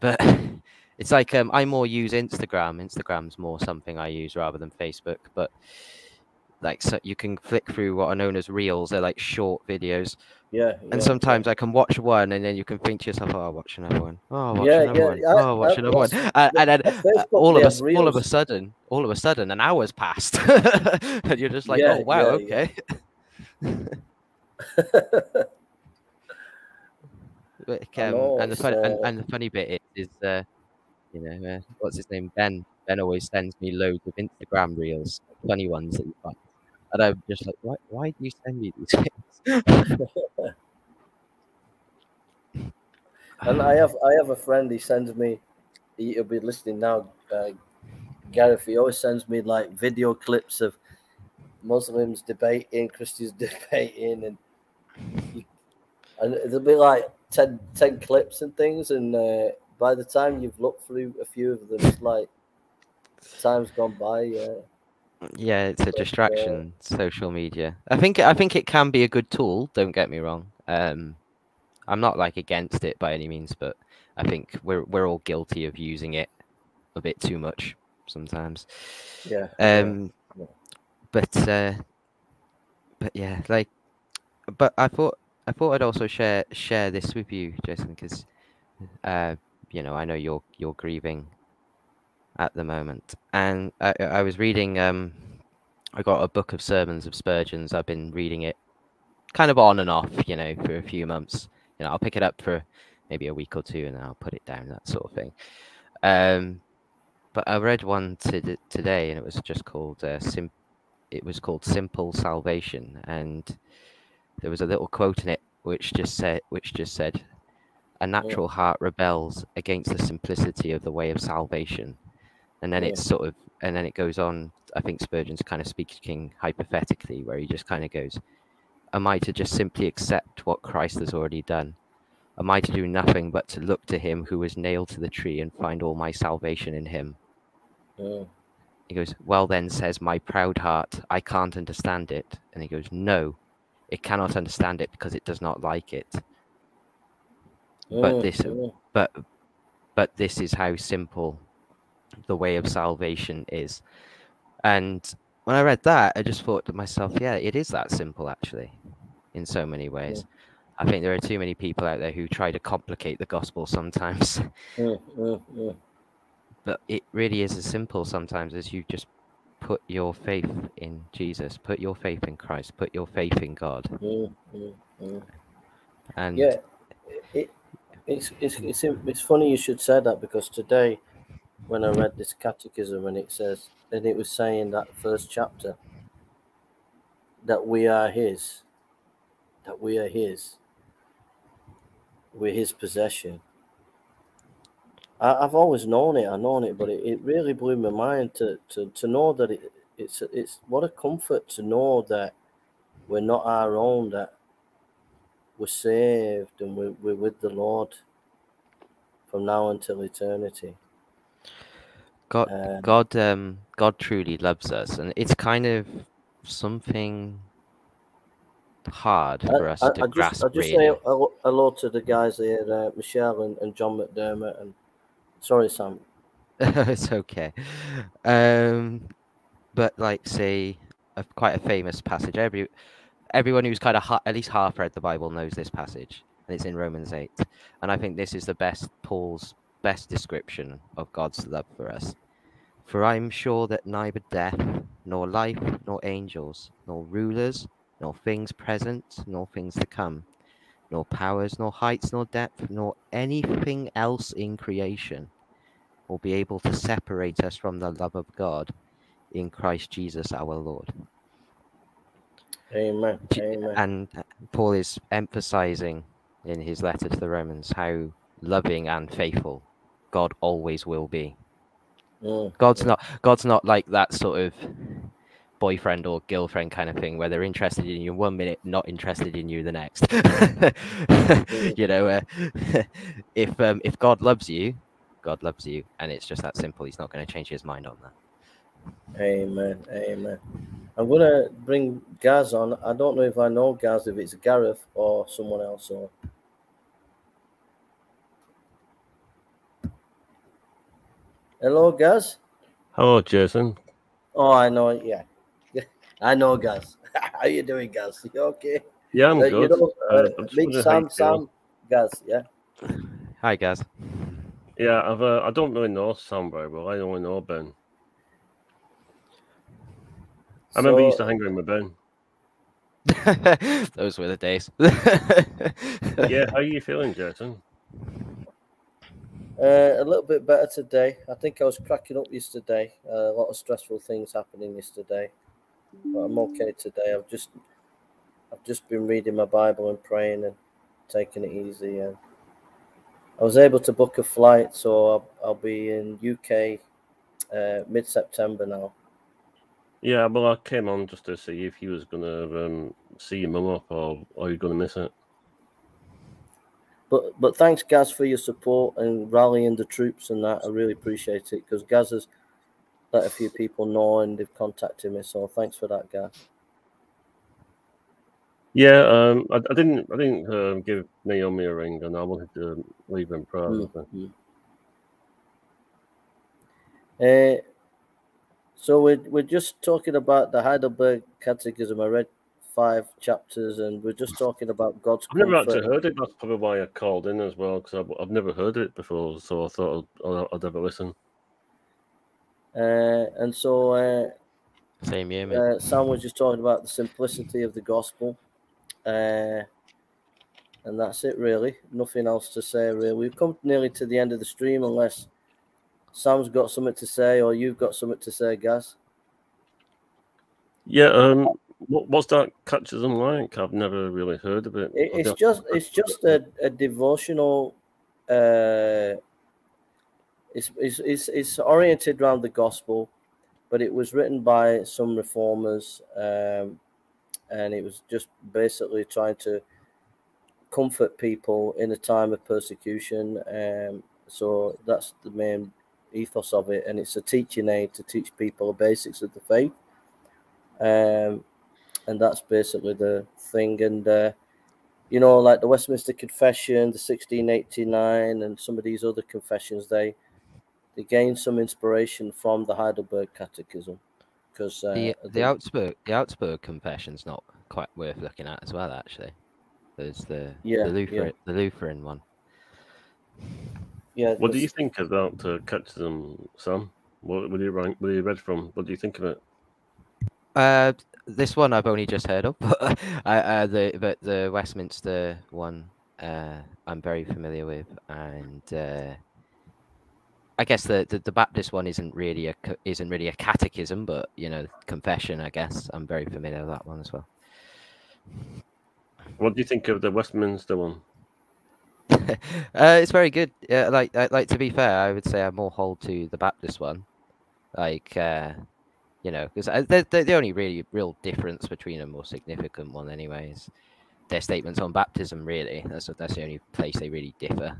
but *laughs* it's like um, I more use Instagram. Instagram's more something I use rather than Facebook. But like so you can flick through what are known as reels. They're like short videos. Yeah. And sometimes. I can watch one, and then you can think to yourself, "Oh, I'll watch another one. Oh, watch yeah, another one. I, oh, watch I, another one." Uh, and then uh, all of a reels. all of a sudden, all of a sudden, an hour's passed, *laughs* and you're just like, "Oh, wow, okay." *laughs* *laughs* um, know, and the fun, uh... and, and, the funny bit is, is uh, you know, uh, what's his name? Ben. Ben always sends me loads of Instagram reels, funny ones that you find and I'm just like, why, why do you send me these things? and I have I have a friend. He sends me. He, will be listening now. Uh, Gareth. He always sends me like video clips of Muslims debating, Christians *laughs* debating, and and it'll be like 10, 10 clips and things. And uh, by the time you've looked through a few of them, it's like time's gone by. Yeah. Yeah, it's a distraction. Social media. I think I think it can be a good tool. Don't get me wrong. Um, I'm not like against it by any means, but I think we're we're all guilty of using it a bit too much sometimes. Yeah. Um, yeah. but uh, but yeah, like, but I thought I thought I'd also share share this with you, Jason, because uh, you know I know you're you're grieving at the moment. And I, I was reading, um, I got a book of sermons of Spurgeon's. I've been reading it kind of on and off, you know, for a few months. You know, I'll pick it up for maybe a week or two and then I'll put it down, that sort of thing. Um, but I read one to, today and it was just called uh, Sim- it was called Simple Salvation and there was a little quote in it which just said which just said a natural heart rebels against the simplicity of the way of salvation. And then yeah. it's sort of and then it goes on i think spurgeon's kind of speaking hypothetically where he just kind of goes am i to just simply accept what christ has already done? Am i to do nothing but to look to him who was nailed to the tree and find all my salvation in him? Yeah. he goes well then says my proud heart i can't understand it. And he goes no it cannot understand it because it does not like it yeah. but this but but this is how simple the way of salvation is. And when I read that, I just thought to myself, yeah, it is that simple actually, in so many ways. Yeah. I think there are too many people out there who try to complicate the gospel sometimes. Yeah, yeah, but it really is as simple sometimes as you just put your faith in Jesus, put your faith in Christ, put your faith in God. Mm-hmm. And yeah, it, it's, it's, it's, it's funny you should say that because today when I read this catechism, and it says, and it was saying that first chapter that we are His, that we are His, we're His possession. I, have always known it, I known it, but it, it really blew my mind to, to, to know that it, it's it's what a comfort to know that we're not our own, that we're saved and we're, we're with the Lord from now until eternity. God, um, God, um, God truly loves us, and it's kind of something hard for I, us I, to I grasp. Just, I just really. say hello to the guys here, uh, Michelle and, and John McDermott, and sorry, Sam. *laughs* it's okay. Um, but like, say, a, quite a famous passage. Every everyone who's kind of ha- at least half read the Bible knows this passage, and it's in Romans eight. And I think this is the best Paul's best description of God's love for us. For I am sure that neither death, nor life, nor angels, nor rulers, nor things present, nor things to come, nor powers, nor heights, nor depth, nor anything else in creation will be able to separate us from the love of God in Christ Jesus our Lord. Amen. Amen. And Paul is emphasizing in his letter to the Romans how loving and faithful God always will be. Mm. God's not God's not like that sort of boyfriend or girlfriend kind of thing where they're interested in you one minute, not interested in you the next. *laughs* you know, uh, *laughs* if um, if God loves you, God loves you, and it's just that simple. He's not going to change his mind on that. Amen. Amen. I'm gonna bring Gaz on. I don't know if I know Gaz, if it's Gareth or someone else. Or hello, Gaz. Hello, Jason. Oh, I know. Yeah, I know Gaz. *laughs* How you doing, Gaz? You okay? Yeah, I'm uh, good. You know, uh, uh, Sam, Sam, Gaz. Yeah. Hi, Gaz. Yeah, I've. Uh, I don't really know Sam very well. I only know Ben. I remember you used to hang around with Ben. *laughs* Those were the days. *laughs* yeah, how are you feeling, Jason? Uh, a little bit better today. I think I was cracking up yesterday. Uh, a lot of stressful things happening yesterday, but I'm okay today. I've just, I've just been reading my Bible and praying and taking it easy. And I was able to book a flight, so I'll, I'll be in UK uh, mid September now. Yeah, well, I came on just to see if he was going to um, see your mum up or are you going to miss it? But but thanks, Gaz, for your support and rallying the troops and that. I really appreciate it because Gaz has let a few people know and they've contacted me. So thanks for that, Gaz. Yeah, um, I, I, didn't I didn't um, give Naomi a ring, and I wanted to leave in prayer. Mm-hmm. Uh, so we're, we're just talking about the Heidelberg Catechism. I read five chapters, and we're just talking about God's. I've never actually heard it. That's probably why I called in as well, because I've, I've never heard it before. So I thought I'd, I'd, I'd have a listen. Uh, and so, uh, same year, uh, Sam was just talking about the simplicity of the gospel, uh, and that's it, really. Nothing else to say, really. We've come nearly to the end of the stream, unless Sam's got something to say, or you've got something to say, Gaz. Yeah. Um. What, what's that catches catechism like? I've never really heard of it. it it's just it's just a, a devotional. Uh, it's, it's it's it's oriented around the gospel, but it was written by some reformers, um, and it was just basically trying to comfort people in a time of persecution. Um, so that's the main ethos of it, and it's a teaching aid to teach people the basics of the faith. Um, and that's basically the thing. And uh, you know, like the Westminster Confession, the 1689, and some of these other confessions, they they gain some inspiration from the Heidelberg Catechism. Because uh, the the Augsburg the Augsburg Confession's not quite worth looking at as well. Actually, there's the yeah, the Lutheran yeah. the Lutheran one. Yeah. What do you think about uh, Catechism, Sam? What were you rank? Were you read from? What do you think of it? Uh, this one I've only just heard of, *laughs* but uh, the but the Westminster one uh, I'm very familiar with, and uh, I guess the, the, the Baptist one isn't really a isn't really a catechism, but you know, confession. I guess I'm very familiar with that one as well. What do you think of the Westminster one? *laughs* uh, it's very good. Yeah, like like like to be fair, I would say I more hold to the Baptist one. Like uh, you know, because the, the the only really real difference between a more significant one, anyway, is their statements on baptism. Really, that's that's the only place they really differ,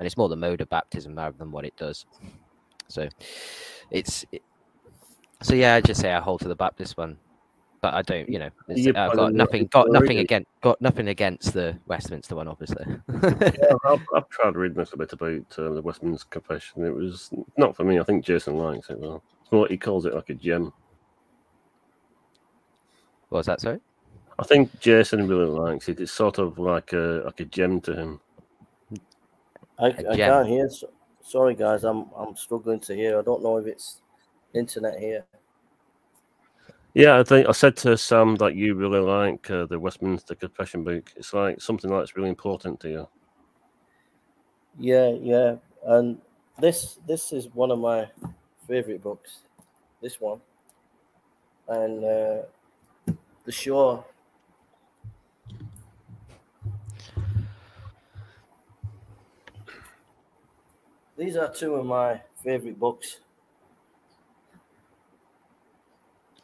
and it's more the mode of baptism rather than what it does. So, it's it, so yeah. I just say I hold to the Baptist one, but I don't. You know, You I've got nothing got nothing against got nothing against the Westminster one, obviously. Yeah, *laughs* I've, I've tried reading this a bit about uh, the Westminster Confession. It was not for me. I think Jason likes it well. Well, he calls it like a gem. what was that? Sorry. I think Jason really likes it. It's sort of like a like a gem to him. I, I can't hear. s- Sorry, guys. I'm I'm struggling to hear. I don't know if it's internet here. Yeah, I think I said to Sam that you really like uh, the Westminster Confession book. It's like something that's really important to you. Yeah, yeah. And this this is one of my favorite books. This one. And uh, the show. These are two of my favorite books.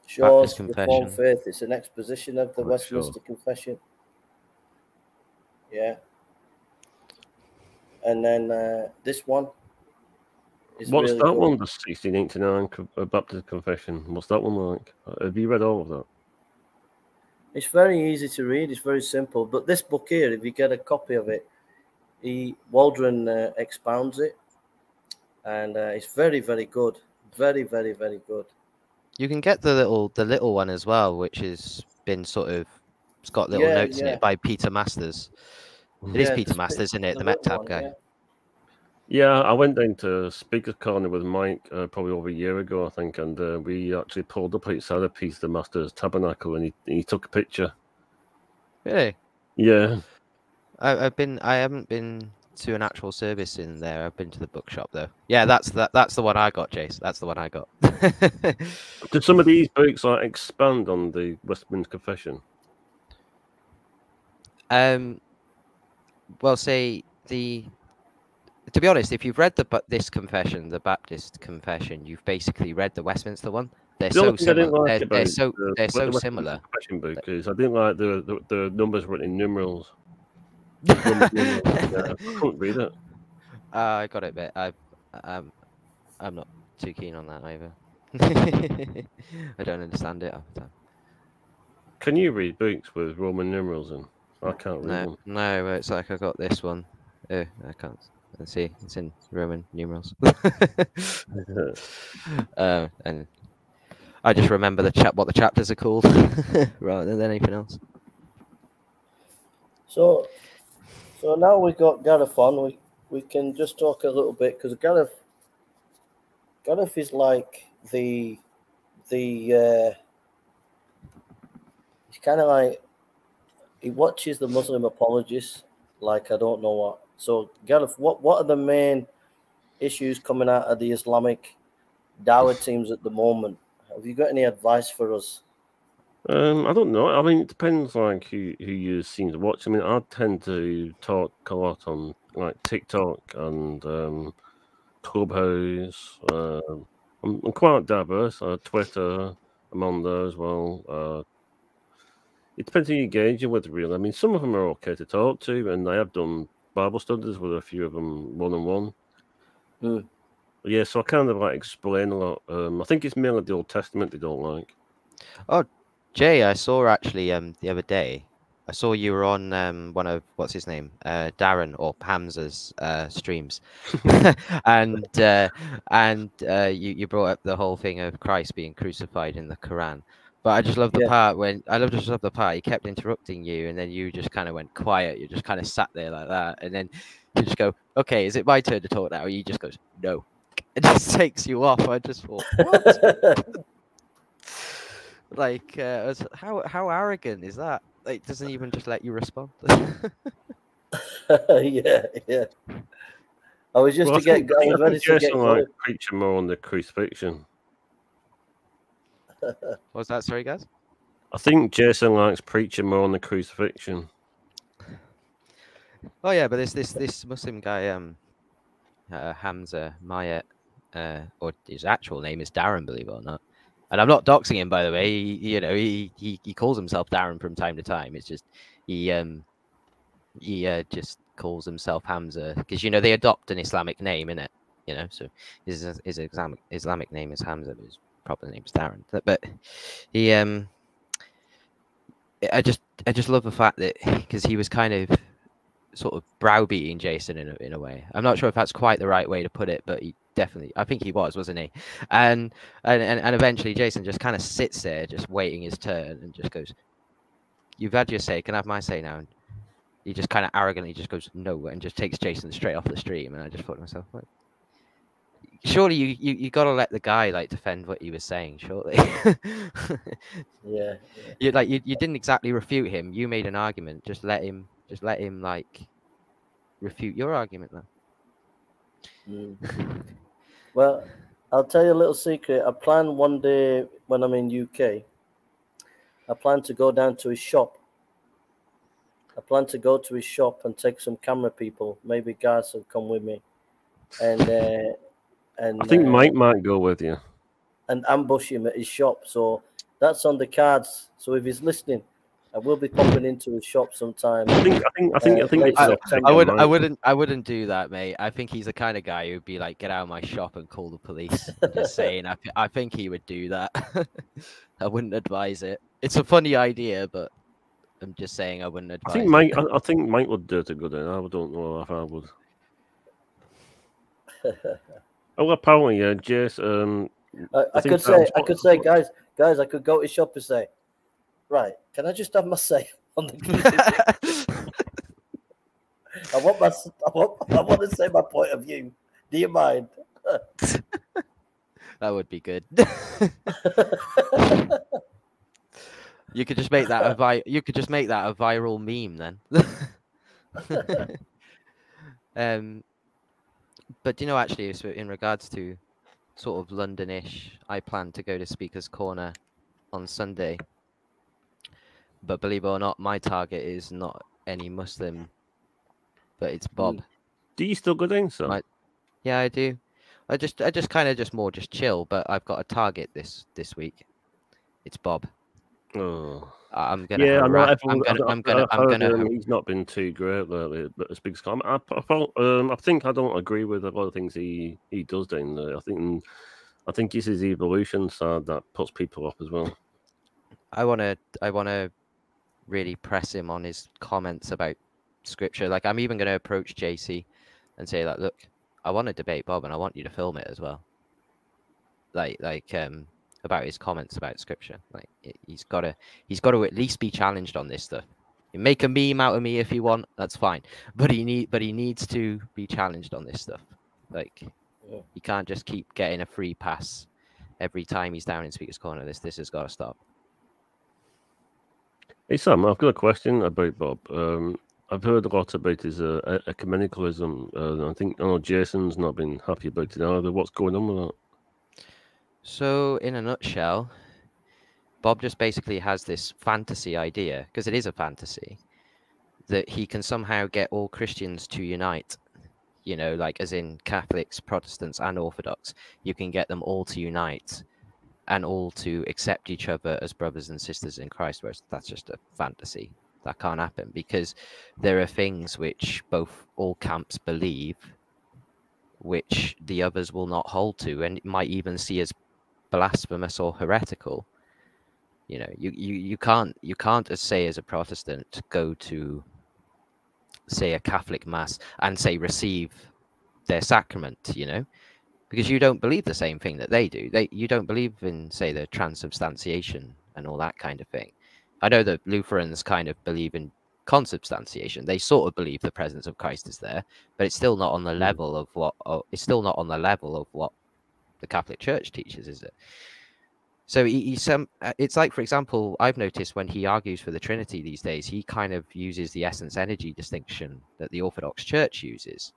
Shaw's Reformed Confession. Faith. It's an exposition of the Westminster Confession. Yeah. And then uh, this one is What's really that good. one? The 1689 uh, Baptist Confession. What's that one like? Uh, Have you read all of that? It's very easy to read. It's very simple. But this book here, if you get a copy of it, he Waldron uh, expounds it, and uh, it's very, very good. Very, very, very good. You can get the little the little one as well, which has been sort of it's got little Yeah, notes in it by Peter Masters. It is Yeah, Peter Masters, isn't it? The, little Mettab guy. yeah. Yeah, I went down to Speaker's Corner with Mike uh, probably over a year ago, I think, and uh, we actually pulled up outside a piece of the Master's Tabernacle, and he, he took a picture. Really? Yeah, I, I've been. I haven't been to an actual service in there. I've been to the bookshop though. Yeah, that's that. That's the one I got, Jace. That's the one I got. *laughs* Did some of these books like expand on the Westminster Confession? um, well, say the. To be honest, if you've read the but this confession, the Baptist confession, you've basically read the Westminster one. They're The so only thing I didn't similar. like They're, they're so the- they're the so Westminster similar. Confession book is I didn't like the the, the numbers written in numerals. Roman numerals. *laughs* Yeah, *laughs* I couldn't read it. Uh, I got it, but I, I'm, I'm not too keen on that either. *laughs* I don't understand it half the time. Can you read books with Roman numerals in? I can't read No, no, it's like I got this one. Oh, I can't. Let's see, it's in Roman numerals. them. uh, and I just remember the chap, what the chapters are called, rather than anything else. So, so now we've got Gareth on. We we can just talk a little bit because Gareth, Gareth is like the the uh, he's kind of like he watches the Muslim apologists like I don't know what. So Gareth, what what are the main issues coming out of the Islamic Dawah teams at the moment? Have you got any advice for us? Um, I don't know. I mean, it depends like who who you seem to watch. I mean, I tend to talk a lot on like TikTok and um, Clubhouse. Um, I'm, I'm quite diverse. Uh, Twitter, I'm on there as well. Uh, it depends who you're engaging with, really. I mean, some of them are okay to talk to, and I have done Bible studies with a few of them one on one. Hmm. Yeah, so I kind of like explain a lot. Um, I think it's mainly the Old Testament they don't like. Jay, I saw actually um the other day. I saw you were on um one of what's his name, uh Darren or Hamza's uh streams, *laughs* *laughs* and uh, and uh, you you brought up the whole thing of Christ being crucified in the Quran. But I just love the Yeah. part when I love just love the part he kept interrupting you, and then you just kind of went quiet. You just kind of sat there like that, and then you just go, "Okay, is it my turn to talk now?" He just goes, "No." *laughs* It just takes you off. I just thought, what? Like uh, how how arrogant is that like doesn't even just let you respond *laughs* *laughs* yeah, yeah. I was just Well, to get think, I I think, was I ready to get Jason going. preaching more on the crucifixion. *laughs* What was that? Sorry, guys. I think Jason likes preaching more on the crucifixion. Oh yeah, but this this this Muslim guy, um, uh, Hamza Myatt, uh, or his actual name is Darren, believe it or not. And I'm not doxing him, by the way. He, you know, he, he he calls himself Darren from time to time. It's just he um he uh, just calls himself Hamza because you know they adopt an Islamic name in it. You know, so his his Islamic Islamic name is Hamza, but his proper name is Darren. But, but he um I just I just love the fact that because he was kind of sort of browbeating Jason in a, in a way. I'm not sure if that's quite the right way to put it, but he definitely, I think he was, wasn't he? And and and, and eventually Jason just kind of sits there, just waiting his turn, and just goes, "You've had your say. Can I have my say now?" And he just kind of arrogantly just goes, "No," and just takes Jason straight off the stream. And I just thought to myself, like, surely you you, you got to let the guy like defend what he was saying, surely. *laughs* Yeah, you like you, you didn't exactly refute him. You made an argument. Just let him. Just let him like refute your argument then. Mm. Well, I'll tell you a little secret. I plan one day when I'm in UK. I plan to go down to his shop. I plan to go to his shop and take some camera people. Maybe guys will come with me, and uh, and I think uh, Mike might go with you. and ambush him at his shop. So that's on the cards. So if he's listening, I will be popping into his shop sometime. I think I think I think I Uh, think I, it's on. a- I would I wouldn't I wouldn't do that, mate. I think he's the kind of guy who'd be like, get out of my shop and call the police. *laughs* Just saying, I, thi- I think he would do that. *laughs* I wouldn't advise it. It's a funny idea, but I'm just saying I wouldn't advise. I advise. think it. Mike. I, I think Mike would do it a good in. I don't know if I would. *laughs* Oh, apparently, yeah, Jace. Um, I, I think could that say, was I could say, guys, guys, I could go to shop and say, right, can I just have my say *laughs* on the? *laughs* I want my, I want, I want to say my point of view. Do you mind? that would be good. *laughs* you could just make that a vi- You could just make that a viral meme then. um, but do you know, actually, so in regards to sort of Londonish, I plan to go to Speaker's Corner on Sunday. But believe it or not, my target is not any Muslim, but it's Bob. do you still go down, sir? Right. Yeah, I do. I just, I just kind of just more just chill. But I've got a target this this week. It's Bob. Oh. I'm gonna. Yeah, I know. harass- Everyone, I'm gonna. I'm gonna. I'm gonna. um, he's not been too great lately, but as big as I, I um, I think I don't agree with a lot of things he he does down there. I think, I think it's his evolution side that puts people off as well. I wanna. I wanna really press him on his comments about scripture. Like I'm even gonna approach JC and say like, look, I want to debate Bob, and I want you to film it as well. Like, like, um, about his comments about scripture. Like, he- he's got to. He's got to at least be challenged on this stuff. You make a meme out of me if you want, that's fine. But he need, but he needs to be challenged on this stuff. Like, Yeah. he can't just keep getting a free pass every time he's down in Speaker's Corner. This, this has got to stop. Hey Sam, I've got a question about Bob. Um, I've heard a lot about his uh, ecumenicalism. Uh, I think I know Jason's not been happy about it either. What's going on with that? So, in a nutshell, Bob just basically has this fantasy idea, because it is a fantasy, that he can somehow get all Christians to unite. You know, like as in Catholics, Protestants, and Orthodox. You can get them all to unite and all to accept each other as brothers and sisters in Christ, whereas that's just a fantasy. That can't happen because there are things which both all camps believe, which the others will not hold to, and might even see as blasphemous or heretical. You know, you, you, you can't you can't as say as a Protestant go to say a Catholic mass and say receive their sacrament, you know, because you don't believe the same thing that they do. They you don't believe in say the transubstantiation and all that kind of thing. I know that Lutherans kind of believe in consubstantiation. They sort of believe the presence of Christ is there, but it's still not on the level of what oh, it's still not on the level of what the Catholic Church teaches, is it? So he, he some uh, it's like for example, I've noticed when he argues for the Trinity these days, he kind of uses the essence energy distinction that the Orthodox Church uses,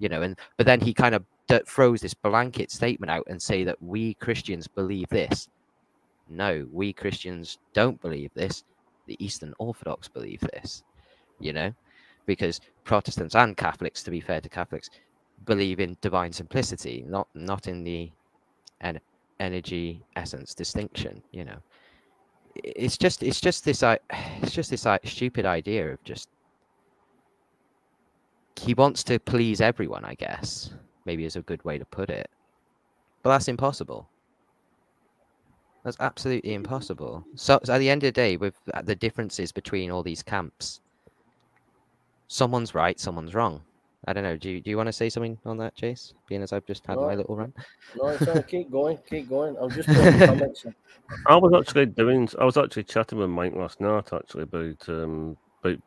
you know, and but then he kind of throws this blanket statement out and say that we Christians believe this. No, we Christians don't believe this. The Eastern Orthodox believe this, you know, because Protestants and Catholics, to be fair to Catholics, believe in divine simplicity, not not in the en- energy essence distinction. You know, it's just it's just this i *sighs* it's just this like, stupid idea of just he wants to please everyone i guess maybe is a good way to put it but that's impossible that's absolutely impossible so, so at the end of the day with uh, the differences between all these camps someone's right someone's wrong I don't know. Do you, do you want to say something on that, Chase? Being as I've just had No. my little rant. No, it's all right. keep *laughs* going, keep going. I'm just putting *laughs* I was actually doing. I was actually chatting with Mike last night actually about um about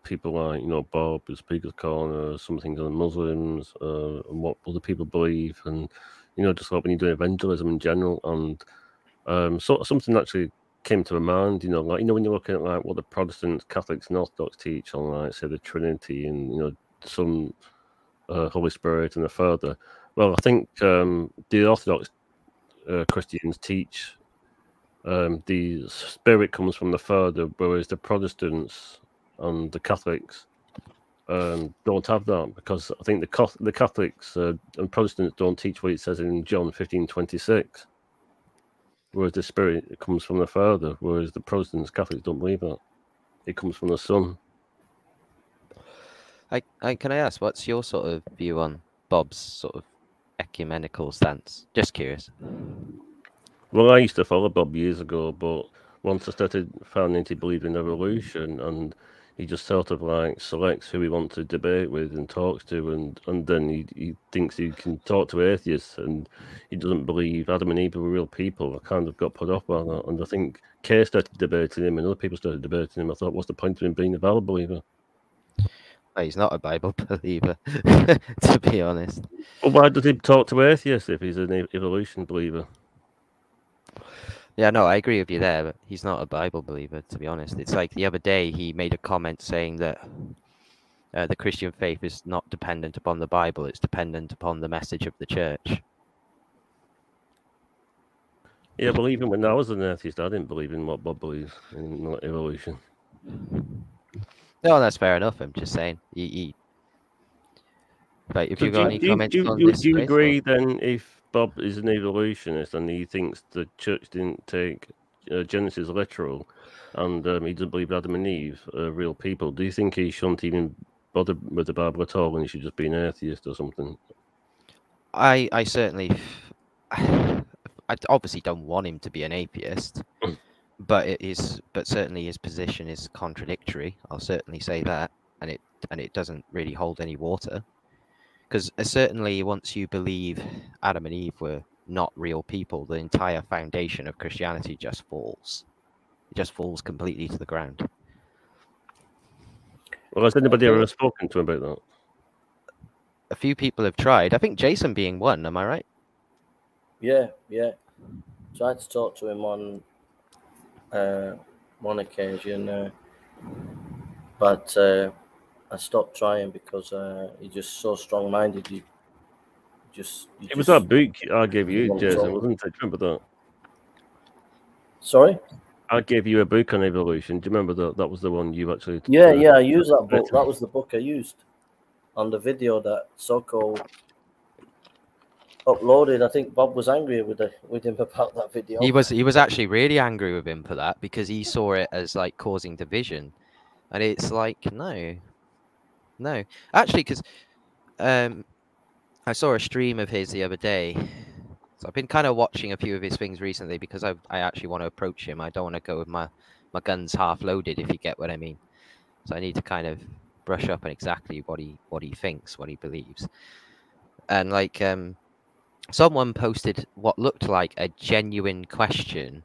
people like you know Bob, the Speaker's Corner, some things on Muslims, uh, and what other people believe, and you know just like when you're doing evangelism in general, and um so something actually came to my mind. You know, like you know when you're looking at like what the Protestants, Catholics, and Orthodox teach on like say the Trinity and you know some uh, Holy Spirit and the Father. Well, I think um, the Orthodox uh, Christians teach um, the spirit comes from the Father, whereas the Protestants and the Catholics um, don't have that because I think the the Catholics uh, and Protestants don't teach what it says in John fifteen twenty six. Whereas the Spirit comes from the Father, whereas the Protestants, Catholics don't believe that. It comes from the Son. I, I can I ask what's your sort of view on Bob's sort of ecumenical stance? Just curious. Well, I used to follow Bob years ago, but once I started finding he believed in evolution, and he just sort of like selects who he wants to debate with and talks to, and and then he, he thinks he can talk to atheists, and he doesn't believe Adam and Eve were real people. I kind of got put off by that, and I think Kay started debating him, and other people started debating him. I thought, what's the point of him being a Bible believer? Well, he's not a Bible *laughs* believer, *laughs* to be honest. Well, why does he talk to atheists if he's an evolution believer? Yeah, no, I agree with you there, but he's not a Bible believer, to be honest. It's like the other day he made a comment saying that uh, the Christian faith is not dependent upon the Bible, it's dependent upon the message of the church. Yeah, well, even when I was an atheist, I didn't believe in what Bob believes in not evolution. No, that's fair enough. I'm just saying. He... Right, if So you got you- any you- comments do on do this, do you Grace, or- agree then if Bob is an evolutionist and he thinks the church didn't take uh, Genesis literal and um, he doesn't believe Adam and Eve are real people, do you think he shouldn't even bother with the Bible at all and he should just be an atheist or something? I I certainly *sighs* I obviously don't want him to be an atheist, *clears throat* but it is but certainly his position is contradictory. I'll certainly say that, and it and it doesn't really hold any water, because certainly once you believe Adam and Eve were not real people, the entire foundation of Christianity just falls. It just falls completely to the ground. Well, has anybody ever spoken to him about that? A few people have tried. I think Jason being one. Am I right? Yeah, yeah. Tried to talk to him on uh, one occasion, uh, but uh, I stopped trying because uh, he's just so strong-minded. He just, he It was just- that book I gave you, Well, Jason, wasn't it? Do you remember that? Sorry. I gave you a book on evolution. Do you remember that? That was the one you actually. Yeah, uh, yeah. I used that book. That was the book I used on the video that Soko uploaded. I think Bob was angry with the, with him *laughs* about that video. He was he was actually really angry with him for that because he saw it as like causing division, and it's like no, no, actually because um, I saw a stream of his the other day. So I've been kind of watching a few of his things recently because I I actually want to approach him. I don't want to go with my my guns half loaded if you get what I mean. So I need to kind of brush up on exactly what he what he thinks, what he believes, and like um someone posted what looked like a genuine question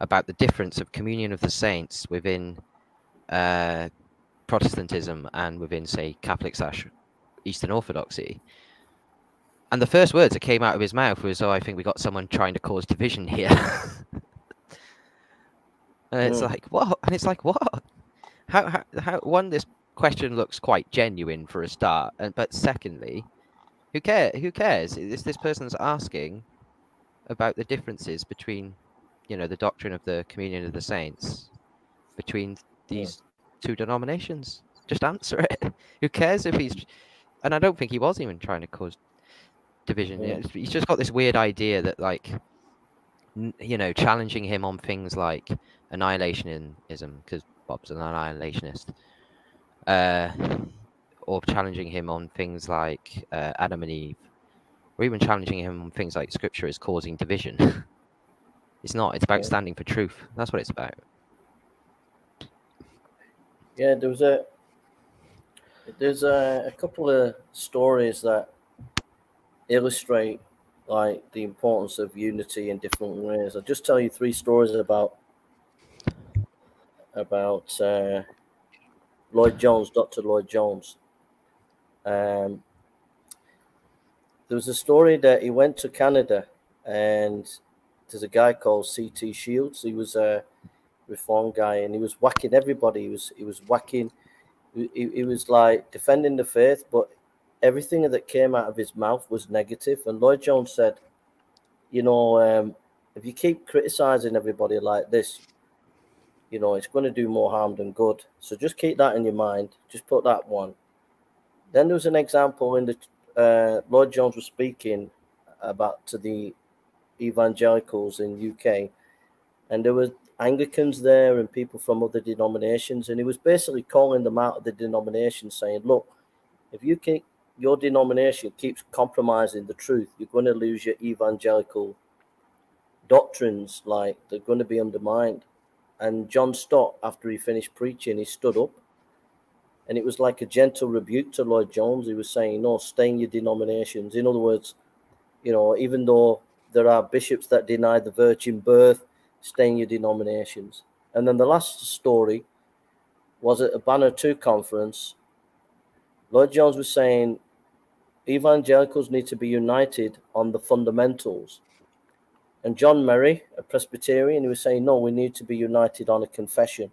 about the difference of communion of the saints within uh, Protestantism and within, say, Catholic slash Eastern Orthodoxy. And the first words that came out of his mouth was, "Oh, I think we got someone trying to cause division here." *laughs* and it's Mm. like, what? And it's like, what? How, how, how? One, this question looks quite genuine for a start, and but secondly, Who care? Who cares? This this person's asking about the differences between, you know, the doctrine of the communion of the saints between these two denominations. Just answer it. *laughs* Who cares if he's? And I don't think he was even trying to cause division. Yeah. He's just got this weird idea that, like, you know, challenging him on things like annihilationism, because Bob's an annihilationist, uh, or challenging him on things like uh, Adam and Eve, or even challenging him on things like Scripture is causing division. *laughs* it's not. It's about Yeah. standing for truth. That's what it's about. Yeah, there was a there's a, a couple of stories that illustrate like the importance of unity in different ways. I'll just tell you three stories about about uh, Lloyd Jones, Dr. Lloyd Jones. Um, there was a story that he went to Canada and there's a guy called T.T. Shields. He was a reform guy and he was whacking everybody. He was he was whacking. He, he- was like defending the faith, but everything that came out of his mouth was negative. And Lloyd Jones said, "You know, um, if you keep criticizing everybody like this, you know it's going to do more harm than good. So just keep that in your mind. Just put that one." Then there was an example in the uh, Lloyd Jones was speaking about to the evangelicals in UK, and there were Anglicans there and people from other denominations, and he was basically calling them out of the denomination, saying, "Look, if you keep your denomination keeps compromising the truth, you're going to lose your evangelical doctrines. Like they're going to be undermined." And John Stott, after he finished preaching, he stood up, and it was like a gentle rebuke to Lloyd Jones. He was saying, "No, stay in your denominations." In other words, you know, even though there are bishops that deny the virgin birth, stay in your denominations. And then the last story was at a Banner Truth conference. Lloyd Jones was saying evangelicals need to be united on the fundamentals. And John Murray, a Presbyterian, he was saying, no, we need to be united on a confession,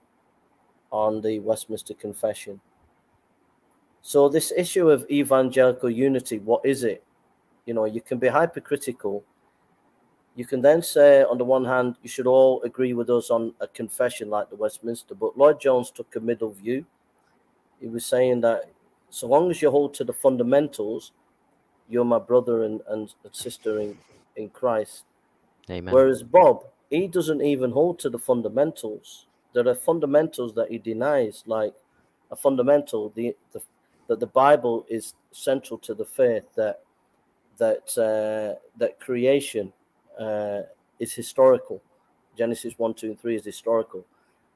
on the Westminster Confession. So, this issue of evangelical unity, what is it? You know, you can be hypercritical. You can then say, on the one hand, you should all agree with us on a confession like the Westminster. But Lloyd Jones took a middle view. He was saying that so long as you hold to the fundamentals, you're my brother and, and sister in, in Christ. Amen. Whereas Bob, he doesn't even hold to the fundamentals. There are fundamentals that he denies, like a fundamental, the, the that the Bible is central to the faith, that that uh, that creation uh, is historical. Genesis one, two, and three is historical.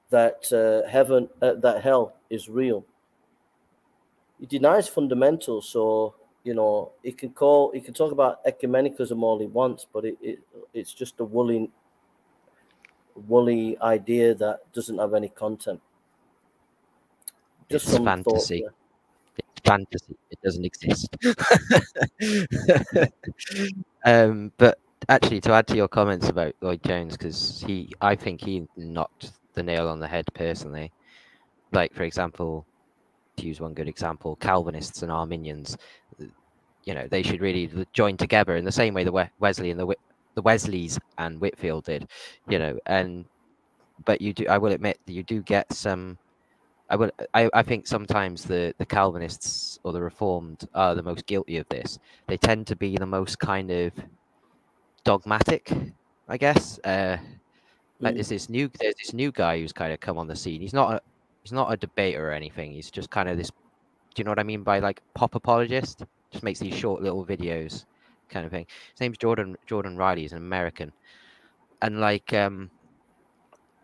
That uh, heaven, uh, that hell is real. He denies fundamentals, so you know he can call, he can talk about ecumenicalism all he wants, but it, it it's just a woolly, woolly idea that doesn't have any content. Just It's some fantasy. It's fantasy. It doesn't exist. *laughs* um, but actually, to add to your comments about Lloyd Jones, because he, I think he knocked the nail on the head personally. Like, for example, to use one good example, Calvinists and Arminians, you know, they should really join together in the same way the Wesley and the the Wesleys and Whitefield did, you know, and but you do, I will admit, that you do get some. I will. I, I think sometimes the, the Calvinists or the Reformed are the most guilty of this. They tend to be the most kind of dogmatic, I guess. Uh, like Mm. there's this new there's this new guy who's kind of come on the scene. He's not a he's not a debater or anything. He's just kind of this. Do you know what I mean by like pop apologist? Just makes these short little videos, kind of thing. His name's Jordan Jordan Riley. He's an American, and like um,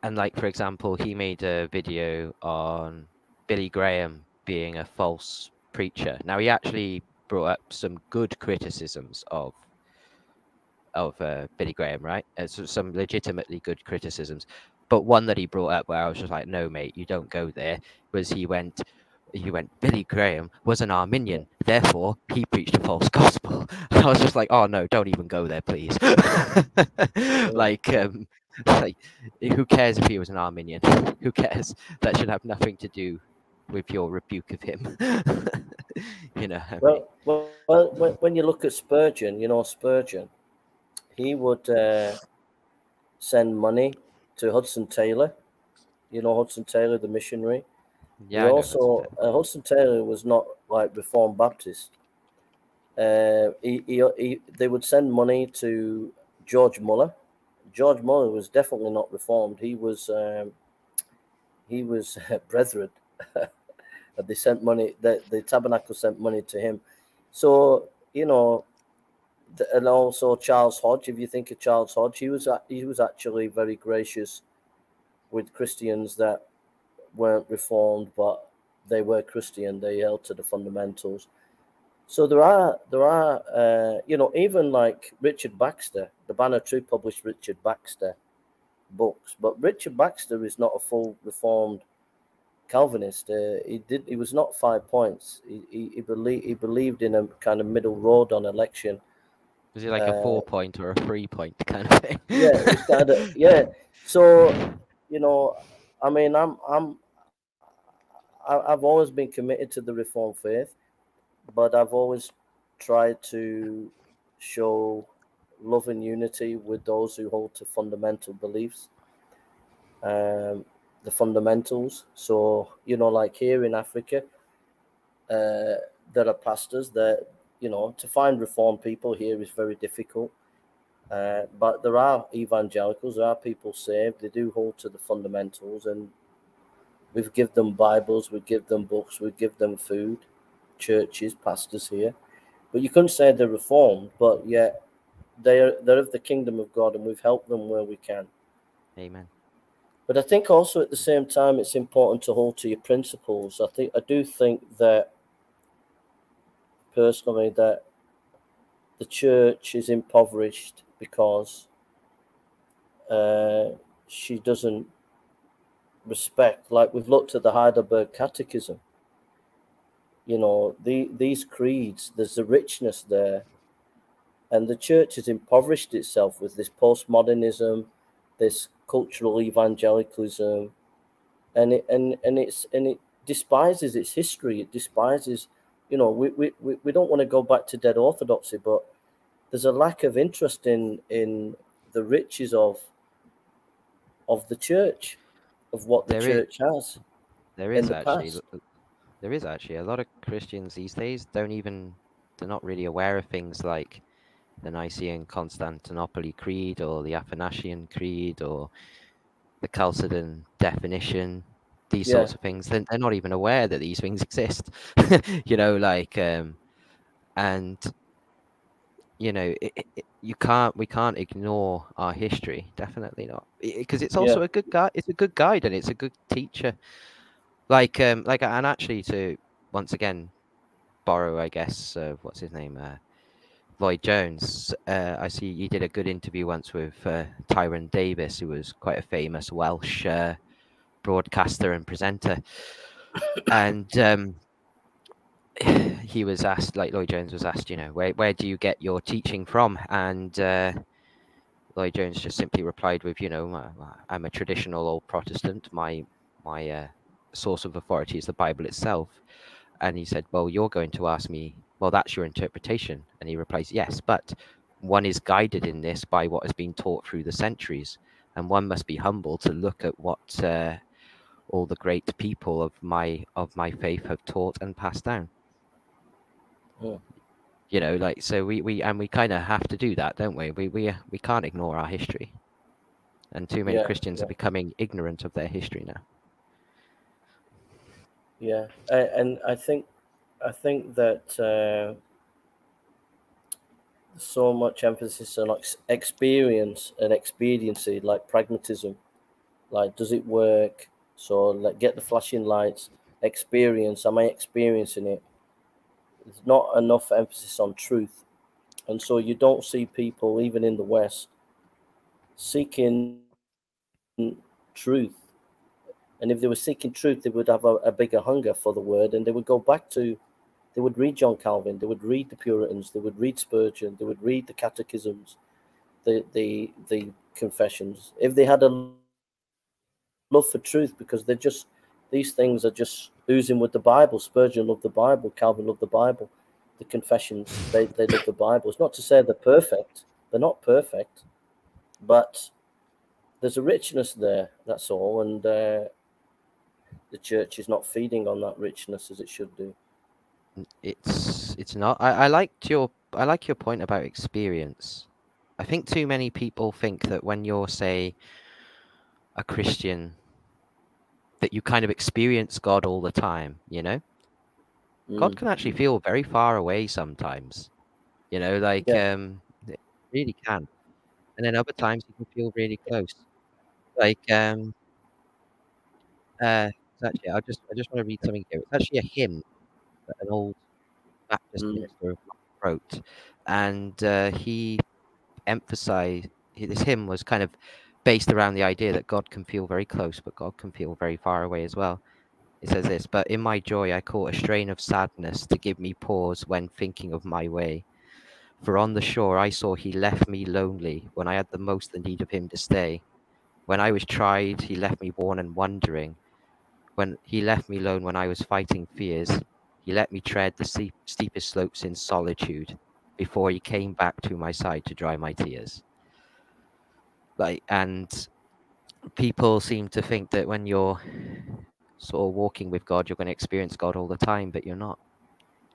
and like for example, he made a video on Billy Graham being a false preacher. Now he actually brought up some good criticisms of of uh, Billy Graham, right? Uh, so some legitimately good criticisms. But one that he brought up where I was just like, no, mate, you don't go there, was he went, he went, Billy Graham was an Arminian, therefore he preached a false gospel. *laughs* And I was just like, oh no, don't even go there, please. *laughs* like, um, *laughs* like, who cares if he was an Arminian? Who cares? That should have nothing to do with your rebuke of him. you know. I mean, Well, well, Well, when, when you look at Spurgeon, you know Spurgeon, he would uh, send money to Hudson Taylor. You know Hudson Taylor, the missionary. Yeah. he also Hudson Taylor. uh, Hudson Taylor was not like Reformed Baptist. Uh, he, he, he, they would send money to George Muller. George Muller was definitely not Reformed. He was um, he was *laughs* Brethren. And *laughs* they sent money. The, the tabernacle sent money to him. So you know, and also Charles Hodge. If you think of Charles Hodge, he was he was actually very gracious with Christians that weren't reformed, but they were Christian. They held to the fundamentals. So there are there are uh, you know even like Richard Baxter, the Banner Truth published Richard Baxter books, but Richard Baxter is not a full reformed Calvinist. Uh, he did he was not five points. He he, he believed he believed in a kind of middle road on election. Was it like a uh, four point or a three point *laughs* kind of thing? Yeah, it's kind of *laughs* yeah. So you know, I mean, I'm I'm I've always been committed to the Reformed faith, but I've always tried to show love and unity with those who hold to fundamental beliefs, um, the fundamentals. So you know, like here in Africa, uh, there are pastors that you know to find Reformed people here is very difficult. Uh, but there are evangelicals, there are people saved. They do hold to the fundamentals, and we've give them Bibles, we give them books, we give them food, churches, pastors here. But you couldn't say they're reformed, but yet they're they're of the kingdom of God, and we've helped them where we can. Amen. But I think also at the same time it's important to hold to your principles. I think I do think that personally that the church is impoverished because uh, she doesn't respect. Like we've looked at the Heidelberg Catechism. You know, the these creeds. There's a richness there, and the church has impoverished itself with this postmodernism, this cultural evangelicalism, and it and and it's and it despises its history. It despises, you know, we we, we don't want to go back to dead orthodoxy, but there's a lack of interest in in the riches of of the church, of what the There is- church has. There is the actually past. there is actually a lot of Christians these days don't even they're not really aware of things like the Nicene Constantinople Creed or the Athanasian Creed or the Chalcedon definition, these Yeah. sorts of things. They're, they're not even aware that these things exist. *laughs* you know, like um and you know it, it, it- you can't we can't ignore our history definitely not because it's also a good guide it's a good guide and it's a good teacher like um like and actually to once again borrow i guess uh, what's his name uh lloyd jones uh, i see you did a good interview once with uh, tyron davis who was quite a famous welsh uh, broadcaster and presenter. And um he was asked like lloyd jones was asked you know where, where do you get your teaching from? And uh lloyd jones just simply replied with you know "Uh, uh, i'm a traditional old protestant. My my uh, source of authority is the bible itself. And he said well you're going to ask me well that's your interpretation. And he replies yes but one is guided in this by what has been taught through the centuries and one must be humble to look at what uh, all the great people of my of my faith have taught and passed down Yeah. you know like so we we and we kind of have to do that don't we we we we can't ignore our history and too many Yeah, christians yeah. are becoming ignorant of their history now Yeah, and, and I think I think that uh, so much emphasis on ex- experience and expediency, like pragmatism, like does it work? So like get the flashing lights, experience. Am I experiencing it? There's not enough emphasis on truth, and so you don't see people even in the West seeking truth and if they were seeking truth, they would have a, a bigger hunger for the word, and they would go back to, they would read John Calvin, they would read the Puritans, they would read Spurgeon, they would read the catechisms, the the the confessions. If they had a love for truth, because they're just these things are just oozing with the Bible. Spurgeon loved the Bible, Calvin loved the Bible. the confessions. They they live the Bible. It's not to say they're perfect. They're not perfect, but there's a richness there. That's all, and uh, the church is not feeding on that richness as it should do. It's it's not. I, I liked your I like your point about experience. I think too many people think that when you're say a Christian that you kind of experience God all the time, you know? God Mm. can actually feel very far away sometimes. You know, like Yeah. um it really can. And then other times he can feel really close. Like um uh actually I just I just want to read something here. It's actually a hymn that an old Baptist Mm. minister wrote. And uh, he emphasized this hymn was kind of based around the idea that God can feel very close, but God can feel very far away as well. It says this, but in my joy I caught a strain of sadness to give me pause when thinking of my way. For on the shore I saw he left me lonely when I had the most the need of him to stay. When I was tried, he left me worn and wondering. When he left me alone when I was fighting fears, he let me tread the steep, steepest slopes in solitude before he came back to my side to dry my tears. Like, and people seem to think that when you're sort of walking with God, you're going to experience God all the time, but you're not.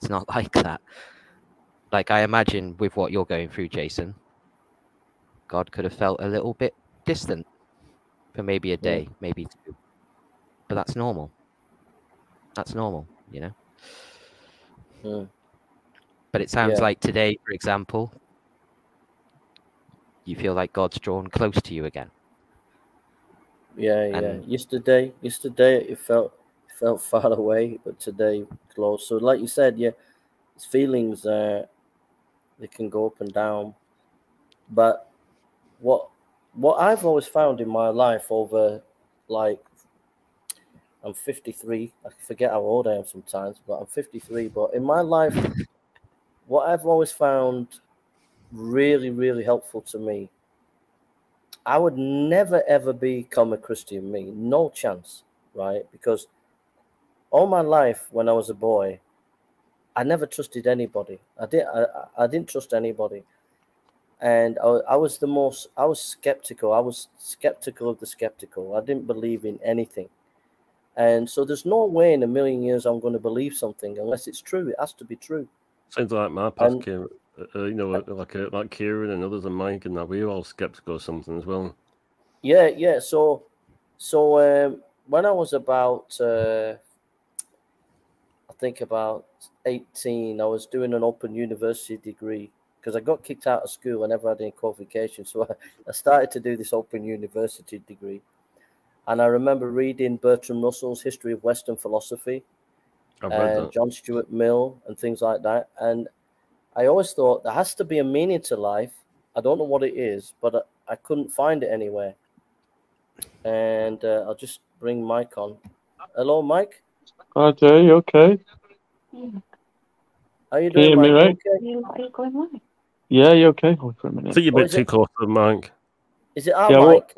It's not *laughs* like that. Like, I imagine with what you're going through, Jason, God could have felt a little bit distant for maybe a Yeah. day, maybe two. But that's normal. That's normal, you know? Mm. But it sounds Yeah. like today, for example, you feel like God's drawn close to you again. Yeah, yeah. Yesterday, yesterday it felt it felt *laughs* far away, but today close. So, like you said, yeah, it's feelings uh, they can go up and down. But what what I've always found in my life over like I'm 53. I forget how old I am sometimes, but I'm 53. But in my life, what I've always found really, really helpful to me I would never ever become a Christian, me, no chance, right? Because all my life when I was a boy, I never trusted anybody. I did. I, I- didn't trust anybody, and I, I was the most. I was skeptical. I was skeptical of the skeptical. I didn't believe in anything, and so there's no way in a million years I'm going to believe something unless it's true. It has to be true. Sounds like my past, And- uh, you know, like uh, like Kieran and others and Mike and that. We were all skeptical of something as well. Yeah, yeah. So, so um, when I was about, uh, I think about eighteen, I was doing an open university degree because I got kicked out of school. I never had any qualifications, *laughs* so I, I started to do this open university degree. And I remember reading Bertrand Russell's History of Western Philosophy I've and. John Stuart Mill and things like that. And I always thought there has to be a meaning to life. I don't know what it is, but I, I couldn't find it anywhere. And uh, I'll just bring Mike on. Hello, Mike. Hi, Jay. You okay? How you Can you doing, hear me right? Okay. You are you going live? Yeah, you okay? Hold for a I minute. think you're a bit too it- close to the mic. Is it our Yeah, well- Mike?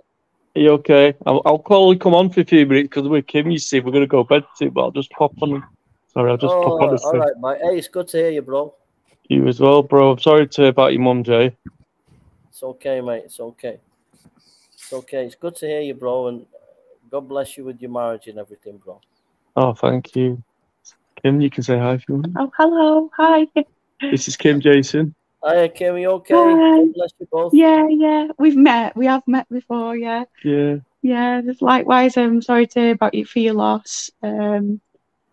Are you okay? I'll, I'll probably come on for a few minutes because we're Kim, you see. We're going to go bed soon, but I'll just pop on. Sorry, I'll just oh, pop on to all say right, Mike. Hey, it's good to hear you, bro. You as well, bro. I'm sorry to hear about your mum, Jay. It's okay, mate. It's okay. It's okay. It's good to hear you, bro. And God bless you with your marriage and everything, bro. Oh, thank you. Kim, you can say hi if you want. Oh, hello. Hi. This is Kim Jason. Hi, Kim. You okay? Hi. God bless you both. Yeah, yeah. We've met. We have met before. Yeah, Yeah. yeah. Just likewise. I'm sorry to hear about you for your loss. Um,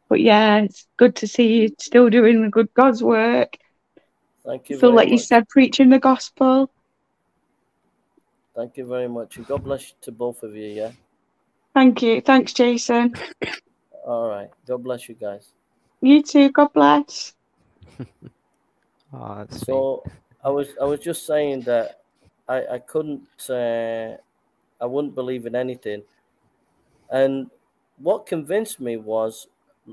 but yeah, it's good to see you still doing the good God's work. Thank you Feel very like you said, preaching the gospel. Thank you very much. And God bless you to both of you, yeah? Thank you. Thanks, Jason. *coughs* All right. God bless you guys. You too. God bless. Oh, *laughs* *laughs* that's sweet. So I was I was just saying that I I couldn't uh, I wouldn't believe in anything, and what convinced me was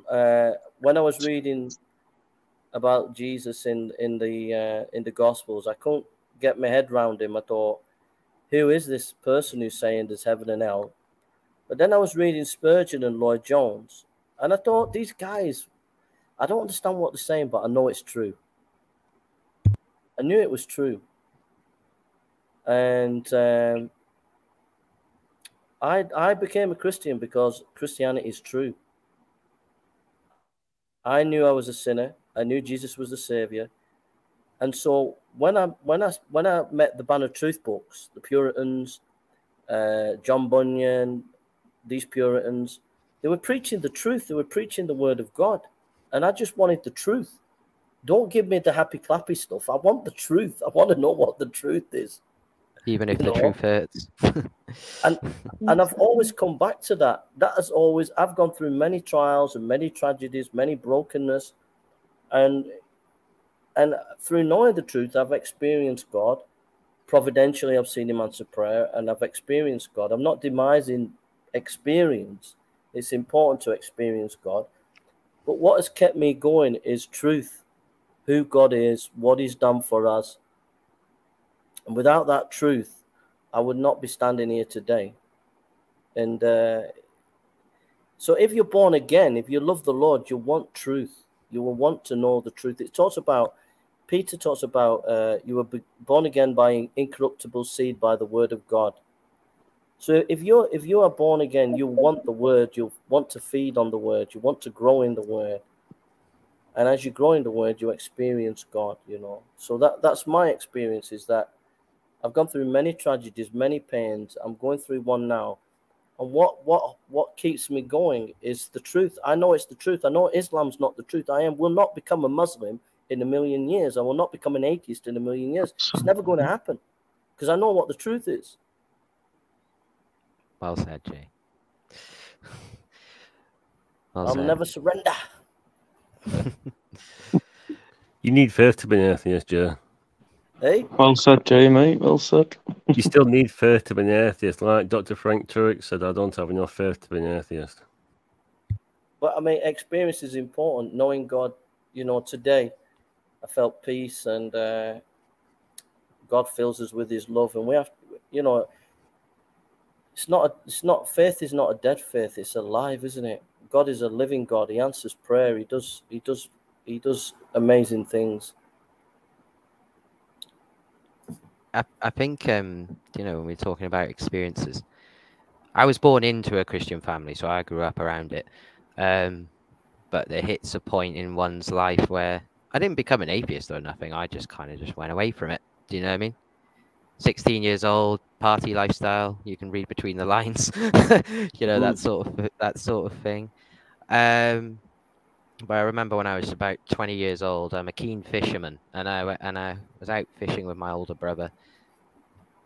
uh, when I was reading about Jesus in in the uh, in the Gospels, I couldn't get my head around him. I thought, who is this person who's saying there's heaven and hell? But then I was reading Spurgeon and Lloyd Jones, and I thought these guys, I don't understand what they're saying, but I know it's true. I knew it was true. And um, I I became a Christian because Christianity is true. I knew I was a sinner. I knew Jesus was the savior. And so when I when I when I met the Banner of Truth books, the Puritans, uh, John Bunyan, these Puritans, they were preaching the truth. They were preaching the word of God, and I just wanted the truth. Don't give me the happy clappy stuff. I want the truth. I want to know what the truth is. Even if You the know? truth hurts. *laughs* and and I've always come back to that. That has always I've gone through many trials and many tragedies, many brokenness, and and through knowing the truth, I've experienced God. Providentially, I've seen Him answer prayer, and I've experienced God. I'm not demising experience. It's important to experience God, but what has kept me going is truth, who God is, what He's done for us, and without that truth, I would not be standing here today. And uh, so, if you're born again, if you love the Lord, you want truth. You will want to know the truth. It talks about, Peter talks about, uh, you were born again by incorruptible seed by the word of God. So if you're if you are born again, you want the word. You want to feed on the word. You want to grow in the word. And as you grow in the word, you experience God. You know. So that that's my experience. Is that I've gone through many tragedies, many pains. I'm going through one now. And what what what keeps me going is the truth. I know it's the truth. I know Islam's not the truth. I am will not become a Muslim in a million years. I will not become an atheist in a million years. It's never going to happen because I know what the truth is. Well said, Jay. *laughs* Well I'll said. never surrender. *laughs* *laughs* You need faith to be an atheist, Joe. Hey, Well said, Jay, mate. Well said. You still need faith to be an atheist. Like Dr. Frank Turek said, I don't have enough faith to be an atheist. but I mean, experience is important. Knowing God, you know, today I felt peace, and uh, God fills us with His love, and we have, you know, it's not. A, it's not faith is not a dead faith. It's alive, isn't it? God is a living God. He answers prayer. He does. He does. He does amazing things. I, I think um, you know when we're talking about experiences. I was born into a Christian family, so I grew up around it. Um, but there hits a point in one's life where I didn't become an atheist or nothing. I just kind of just went away from it. Do you know what I mean? 16 years old, party lifestyle. You can read between the lines. *laughs* you know that sort of that sort of thing. Um, but I remember when I was about 20 years old, I'm a keen fisherman, and I and I was out fishing with my older brother,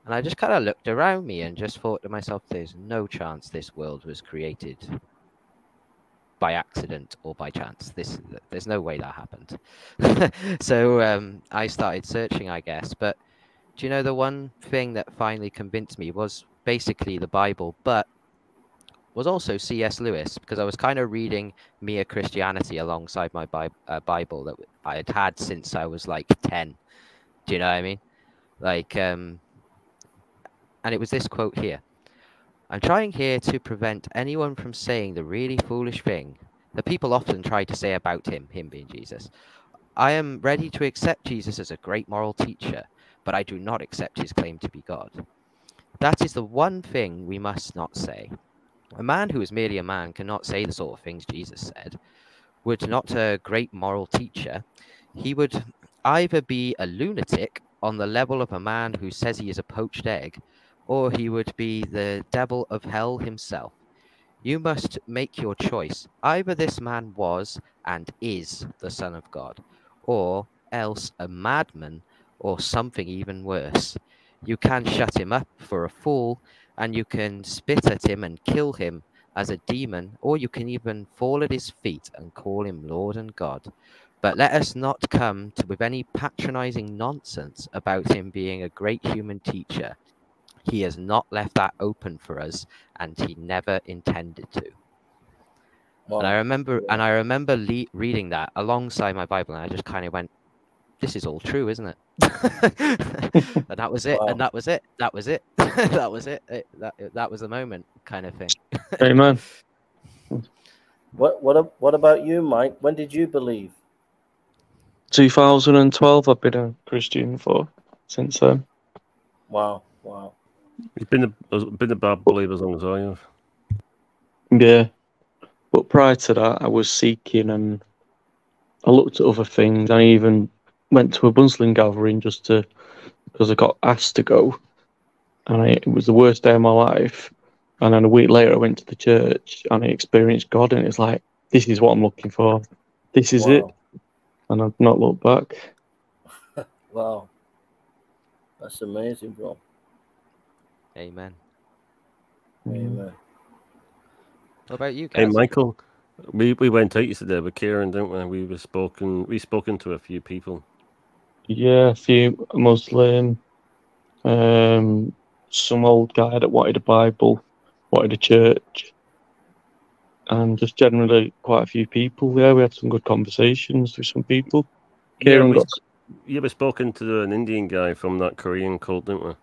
and I just kind of looked around me and just thought to myself, "There's no chance this world was created by accident or by chance. This, there's no way that happened." *laughs* so um, I started searching, I guess. But do you know the one thing that finally convinced me was basically the Bible, but was also C.S. Lewis because I was kind of reading Mere Christianity alongside my Bi- uh, Bible that I had had since I was like 10. Do you know what I mean? Like, um, and it was this quote here I'm trying here to prevent anyone from saying the really foolish thing that people often try to say about him, him being Jesus. I am ready to accept Jesus as a great moral teacher, but I do not accept his claim to be God. That is the one thing we must not say. A man who is merely a man cannot say the sort of things Jesus said. Would not a great moral teacher, he would either be a lunatic on the level of a man who says he is a poached egg, or he would be the devil of hell himself. You must make your choice. Either this man was and is the Son of God, or else a madman, or something even worse. You can shut him up for a fool, and you can spit at him and kill him as a demon, or you can even fall at his feet and call him Lord and God. But let us not come to, with any patronizing nonsense about him being a great human teacher. He has not left that open for us, and he never intended to. Wow. And I remember, and I remember le- reading that alongside my Bible, and I just kind of went, "This is all true, isn't it?" And that was it. Wow. And that was it. That was it. *laughs* that was it. it. That that was the moment, kind of thing. *laughs* Amen. What what what about you, Mike? When did you believe? 2012. I've been a Christian for since then. Wow, wow. You've been a been a bad believer as long as I have. Yeah, but prior to that, I was seeking and I looked at other things. I even went to a Muslim gathering just to because I got asked to go, and I, it was the worst day of my life. And then a week later, I went to the church and I experienced God, and it's like this is what I'm looking for. This is it, and I've not looked back. *laughs* Wow. That's amazing, bro. Amen. Amen. What about you Guys? Hey? Michael, we, we went out yesterday with Kieran, didn't we? We were spoken we spoken to a few people. Yeah, a few Muslim, um, some old guy that wanted a Bible, wanted a church, and just generally quite a few people. Yeah, we had some good conversations with some people. Kieran yeah, we, got, yeah, we spoken to an Indian guy from that Korean cult, didn't we?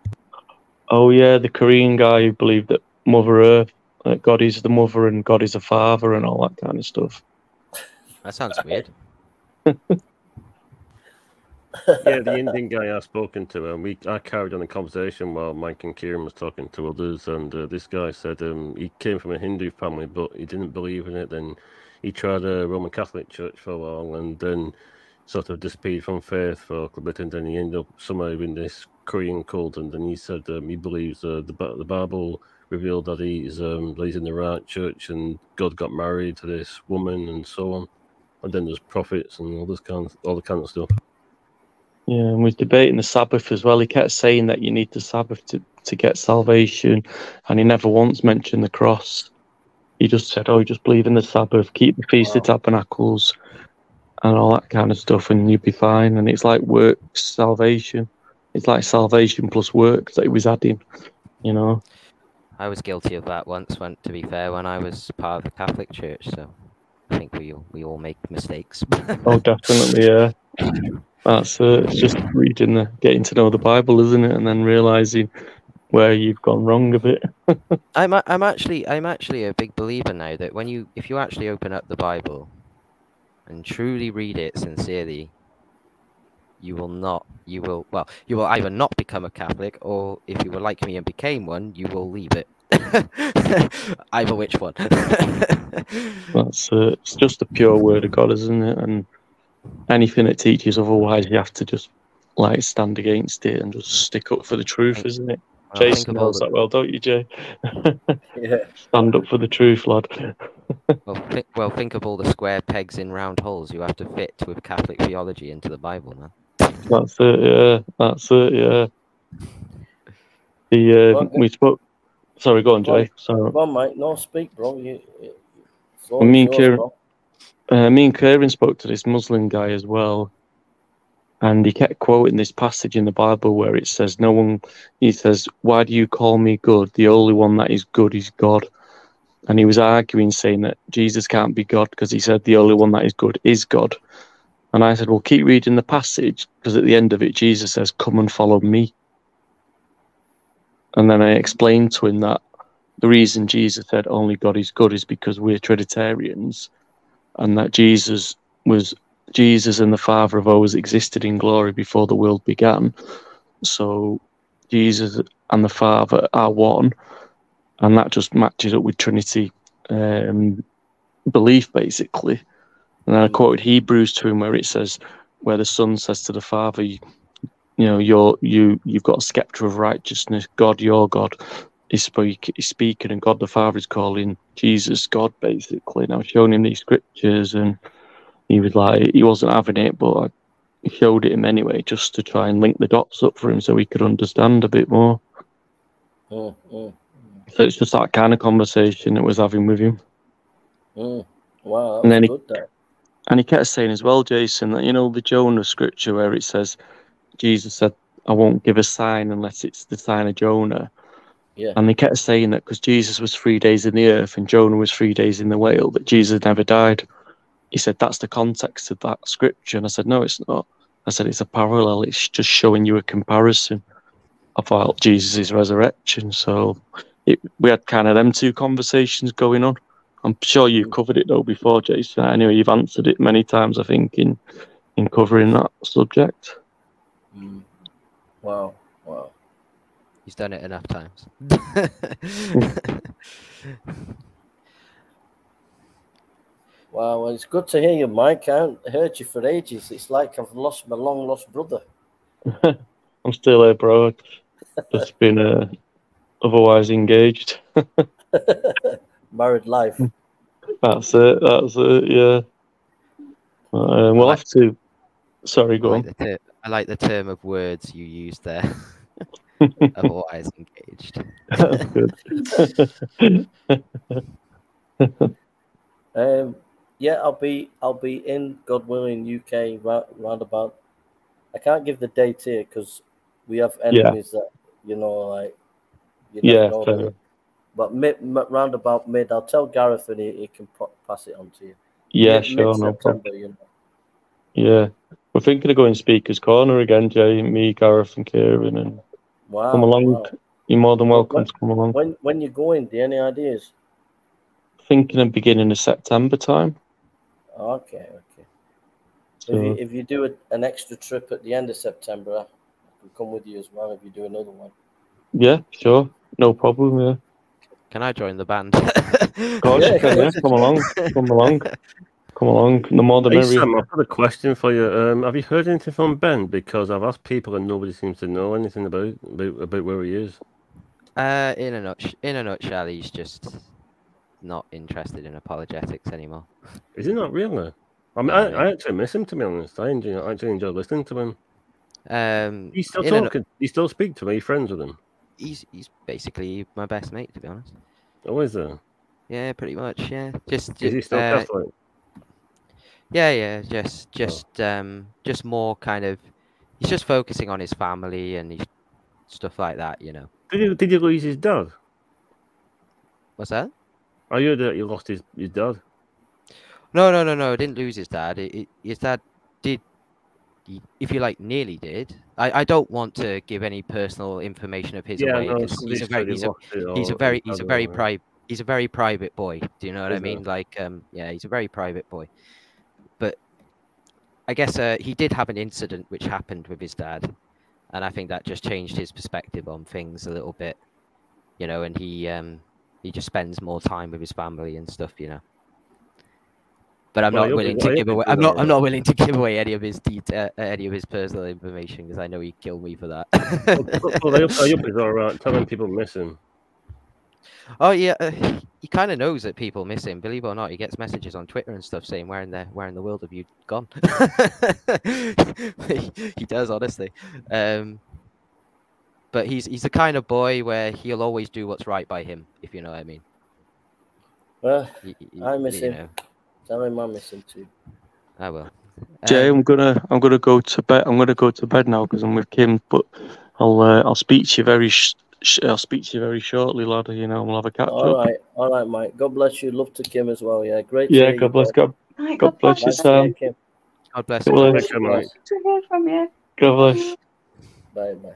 oh yeah, the Korean guy who believed that Mother Earth, that God is the mother and God is the father and all that kind of stuff. That sounds weird. *laughs* yeah, the Indian guy I've spoken to, and we I carried on the conversation while Mike and Kieran was talking to others, and uh, this guy said um, he came from a Hindu family, but he didn't believe in it. Then he tried a Roman Catholic church for a while, and then sort of disappeared from faith for a bit, and then he ended up somewhere in this Korean cult, and then he said um, he believes uh, the the Bible revealed that he's um, that he's in the right church, and God got married to this woman, and so on. And then there's prophets and all this kind, of, all the kind of stuff. Yeah, and was debating the Sabbath as well. He kept saying that you need the Sabbath to, to get salvation, and he never once mentioned the cross. He just said, "Oh, just believe in the Sabbath, keep the Feast of Tabernacles, and all that kind of stuff, and you'll be fine." And it's like works salvation. It's like salvation plus works that he was adding. You know, I was guilty of that once. When, to be fair, when I was part of the Catholic Church, so I think we all- we all make mistakes. oh, definitely, yeah. *coughs* That's uh, it's just reading the, getting to know the Bible, isn't it, and then realizing where you've gone wrong a bit. *laughs* I'm I'm actually I'm actually a big believer now that when you if you actually open up the Bible and truly read it sincerely, you will not you will well you will either not become a Catholic or if you were like me and became one, you will leave it. *laughs* either which one. *laughs* That's uh, it's just the pure word of God, isn't it? And anything that teaches otherwise, you have to just like stand against it and just stick up for the truth, isn't it? Well, Jason knows the- that well, don't you, Jay? *laughs* Yeah. stand up for the truth, lad. *laughs* Well, think, well, think of all the square pegs in round holes you have to fit with Catholic theology into the Bible, man. That's it, yeah. That's it, yeah. The uh, Okay. we spoke. Sorry, go on, Jay. Sorry. Come on, mate. No, speak, bro. You, you, it's all Me and Kieran- bro. Uh, me and Kieran spoke to this Muslim guy as well, and he kept quoting this passage in the Bible where it says, "No one," he says, "Why do you call me good? The only one that is good is God." And he was arguing, saying that Jesus can't be God because he said the only one that is good is God. And I said, "Well, keep reading the passage because at the end of it, Jesus says, "Come and follow me." And then I explained to him that the reason Jesus said only God is good is because we're Trinitarians and that Jesus was Jesus and the Father have always existed in glory before the world began. So Jesus and the Father are one, and that just matches up with Trinity um, belief, basically. And then I quoted Hebrews to him where it says, where the Son says to the Father, you, you know, you're you you've got a scepter of righteousness. God, your God, is speak is speaking, and God the Father is calling Jesus God, basically. And I was showing him these scriptures, and he was like, he wasn't having it, but I showed it him anyway, just to try and link the dots up for him so he could understand a bit more. Mm, mm, So it's just that kind of conversation that was having with him. mm. Wow, And then he-. And he kept saying as well, Jason, that you know the Jonah scripture where it says Jesus said, I won't give a sign unless it's the sign of Jonah. Yeah. And they kept saying that because Jesus was three days in the earth and Jonah was three days in the whale, that Jesus never died. He said, That's the context of that scripture. And I said, No, it's not. I said, It's a parallel. It's just showing you a comparison of Jesus' resurrection. So it, we had kind of them two conversations going on. I'm sure you've covered it though before, Jason. I know you've answered it many times, I think, in in covering that subject. Mm. Wow. He's done it enough times. *laughs* Wow, well, it's good to hear you, Mike. I haven't heard you for ages. It's like I've lost my long lost brother. *laughs* I'm still here, bro. Just *laughs* been uh, otherwise engaged. Married life. That's it. That's it. Yeah. Um, we'll have to. Sorry, I like, on. the ter- I like the term of words you used there. *laughs* Otherwise engaged. That's good. *laughs* Um, yeah, I'll be I'll be in God willing UK ra- round about. I can't give the date here because we have Yeah. enemies that you know like. You never Yeah, know fair them. enough. But mid, m- round about mid, I'll tell Gareth and he, he can po- pass it on to you. yeah, Mid- sure, no problem. you know. Yeah, we're thinking of going Speaker's Corner again, Jay, me, Gareth, and Kieran, and Wow. come along. wow. You're more than welcome when- to come along. When when you're going? Do you any ideas? Thinking of beginning of September time. Okay, okay. So If you if you do a, an extra trip at the end of September, I can come with you as well. If you do another one. yeah, sure, no problem. Yeah, Can I join the band? of course Yeah, you can. Yeah, come along, *laughs* come along, come along. The more the Hey merrier. Sam, I've got a question for you. Um, have you heard anything from Ben? Because I've asked people and nobody seems to know anything about about, about where he is. Uh, in a nutsh- in a nutshell, he's just not interested in apologetics anymore. Is he not really? I mean, I. I actually miss him to be honest. I enjoy, I actually enjoy listening to him. Um, He still in a nu- talking. You still speak to me. Friends with him? he's he's basically my best mate, to be honest. Oh, is there? Yeah, pretty much. Yeah, just, Is he still uh, Catholic? Yeah, yeah, just just um just more kind of he's just focusing on his family and he's stuff like that, you know. Did you did you lose his dad? What's that? I heard that he lost his, his dad. No, no, no, no. I didn't lose his dad. It, it, his dad did, if you like, nearly did. I, I don't want to give any personal information of his away no, he's a very he's a, he's a very he's a very private he's a very private boy. Do you know what I mean? Like um yeah, he's a very private boy. But I guess uh, he did have an incident which happened with his dad, and I think that just changed his perspective on things a little bit. You know, and he um he just spends more time with his family and stuff. You know. But I'm Well, not willing to give away. I'm not. I'm not willing to give away any of his detail, uh, any of his personal information because I know he'd kill me for that. Well, well, I hope, I hope he's all right. Tell people miss him. Oh yeah, uh, *sighs* he kind of knows that people miss him. Believe it or not, he gets messages on Twitter and stuff saying, "Where in the where in the world have you gone?" he, *laughs* he does honestly. Um, but he's he's the kind of boy where he'll always do what's right by him, if you know what I mean. Well, He- he- I miss you him. know, tell him I miss him too. I will. Jay, Um, I'm gonna I'm gonna go to bed. I'm gonna go to bed now because I'm with Kim. But I'll uh, I'll speak to you very sh- sh- I'll speak to you very shortly, lad. You know, we'll have a catch All up. right, all right, Mike. God bless you. Love to Kim as well. Yeah, great. to Yeah, God bless. bro. God, Right, God bless you, Nice to hear Sam. Kim. God bless. Well, you. Thank you, Mike. Good to hear from you. God bless. Bye, bye.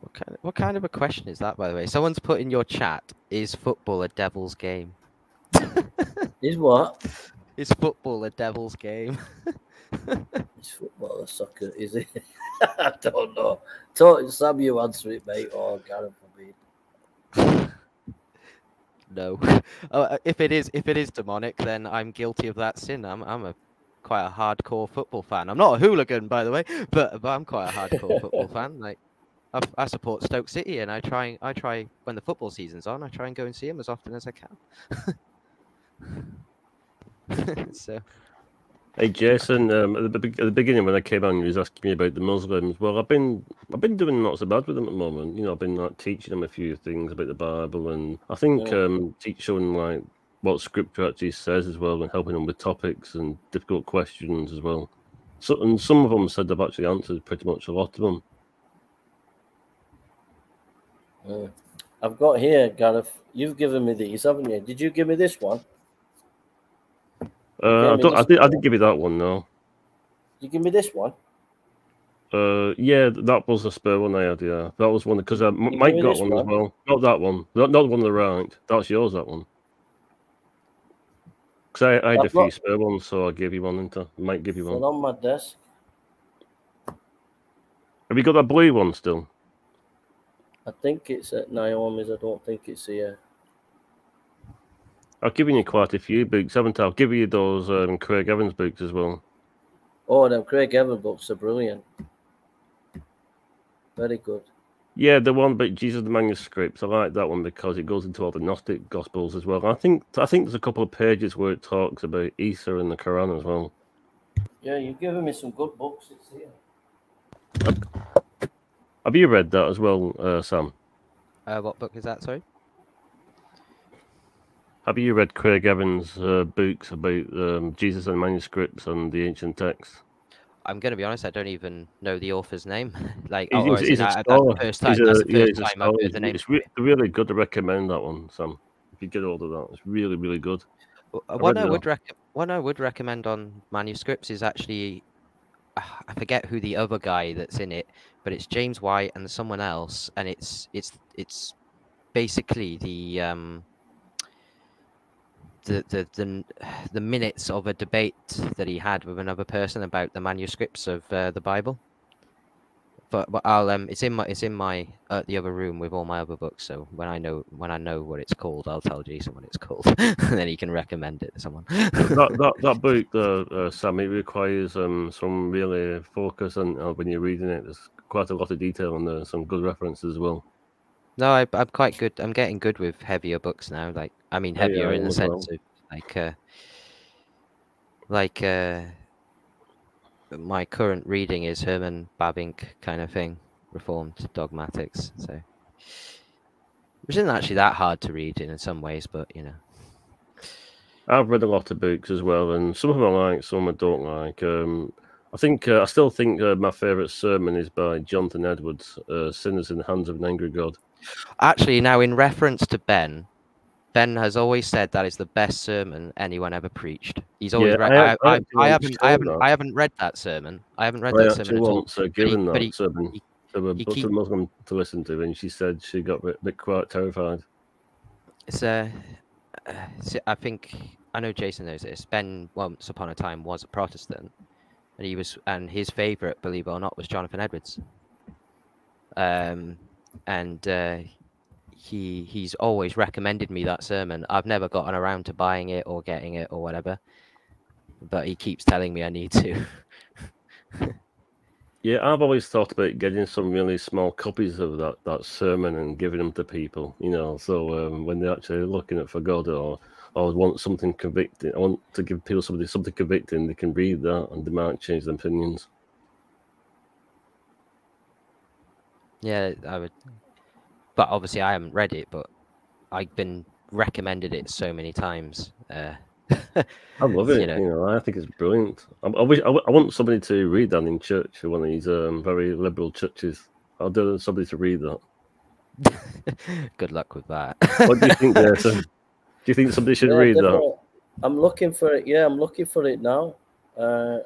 What kind, of, what kind of a question is that, by the way? Someone's put in your chat: Is football a devil's game? Is what? *laughs* Is football a devil's game? *laughs* *laughs* Is football or soccer? Is it? *laughs* I don't know. Talk, Sam, you answer it, mate. Or Gareth forbid. *laughs* No. Oh, uh, if it is, if it is demonic, then I'm guilty of that sin. I'm, I'm a quite a hardcore football fan. I'm not a hooligan, by the way, but, but I'm quite a hardcore football fan. Like, I, I support Stoke City, and I try, I try when the football season's on, I try and go and see them as often as I can. so, Hey Jason, um, at, the, at the beginning when I came on, you was asking me about the Muslims. Well, I've been I've been doing not so bad with them at the moment. You know, I've been like teaching them a few things about the Bible, and I think Yeah. um, teach showing like what Scripture actually says as well, and helping them with topics and difficult questions as well. So, and some of them said they've actually answered pretty much a lot of them. Mm. I've got here, Gareth. You've given me these, haven't you? Did you give me this one? Uh, I don't. I did. I one. did give you that one. No. You give me this one? Uh, yeah, that was a spur one I had. Yeah, that was one because uh, M- You gave Mike got this one as well. Not that one. Not, not the one on the right. That's yours. That one. Because I, I had a few got- spare ones, so I gave you one. Into, might give you one. on my desk. Have you got that blue one still? I think it's at Naomi's. I don't think it's here. I've given you quite a few books, haven't I? I've given you those um, Craig Evans books as well. Oh, them Craig Evans books are brilliant. Very good. Yeah, the one about Jesus the manuscripts. I like that one because it goes into all the Gnostic Gospels as well. I think I think there's a couple of pages where it talks about Isa and the Quran as well. Yeah, you've given me some good books. It's here. Have you read that as well, uh, Sam? Uh, what book is that? Sorry. Have you read Craig Evans' uh, books about um, Jesus and manuscripts and the ancient texts? I'm going to be honest. I don't even know the author's name. *laughs* like, He's, or he's- he's that- that's the first time. He's a- that's the first a time I've heard the name. It's re- really good to recommend that one, Sam. If you get hold of that, it's really, really good. W- uh, I've One I would rec- one I would recommend on manuscripts is actually ah, I forget who the other guy that's in it, but it's James White and someone else, and it's it's it's basically the um the the the, *sighs* the minutes of a debate that he had with another person about the manuscripts of uh, the Bible. But, but I'll um it's in my it's in my uh, the other room with all my other books. So when I know when I know what it's called, I'll tell Jason what it's called, *laughs* and then he can recommend it to someone. that, that *laughs* that book, uh, uh, Sam, it requires um, some really focus on uh, when you're reading it. There's quite a lot of detail and some good references as well. No, I, I'm quite good. I'm getting good with heavier books now. Like, I mean, Oh, yeah, heavier in the as well. sense of like, uh, like uh, my current reading is Herman Bavinck kind of thing, Reformed dogmatics. So, which isn't actually that hard to read in some ways, but you know, I've read a lot of books as well, and some of them I like, some I don't like. Um, I think uh, I still think uh, my favourite sermon is by Jonathan Edwards, uh, "Sinners in the Hands of an Angry God." actually, now in reference to Ben. Ben has always said that is the best sermon anyone ever preached. He's always. Yeah, re- I I, I, I I, actually want to haven't. I haven't. that. I haven't read that sermon. I haven't read that sermon at all. once uh, given that he- sermon he- to a, he keep- Muslim to listen to, and she said she got a bit, bit quite terrified. It's uh, uh, I think I know Jason knows this. Ben once upon a time was a Protestant, and he was, and his favorite, believe it or not, was Jonathan Edwards. Um, and uh, he he's always recommended me that sermon. I've never gotten around to buying it or getting it or whatever, but he keeps telling me I need to. *laughs* Yeah, I've always thought about getting some really small copies of that, that sermon and giving them to people, you know, so um, when they're actually looking at for God or or want something convicting, I want to give people something something convicting, they can read that and they might change their opinions. Yeah, I would. But obviously, I haven't read it, but I've been recommended it so many times. Uh, I love *laughs* it. You You know. know, I think it's brilliant. I, I wish I, I want somebody to read that in church, one of these um, very liberal churches. I'll do somebody to read that. *laughs* Good luck with that. What do you think, *laughs* Jason? Do you think somebody should Yeah, read that? definitely. I'm looking for it. Yeah, I'm looking for it now. Uh,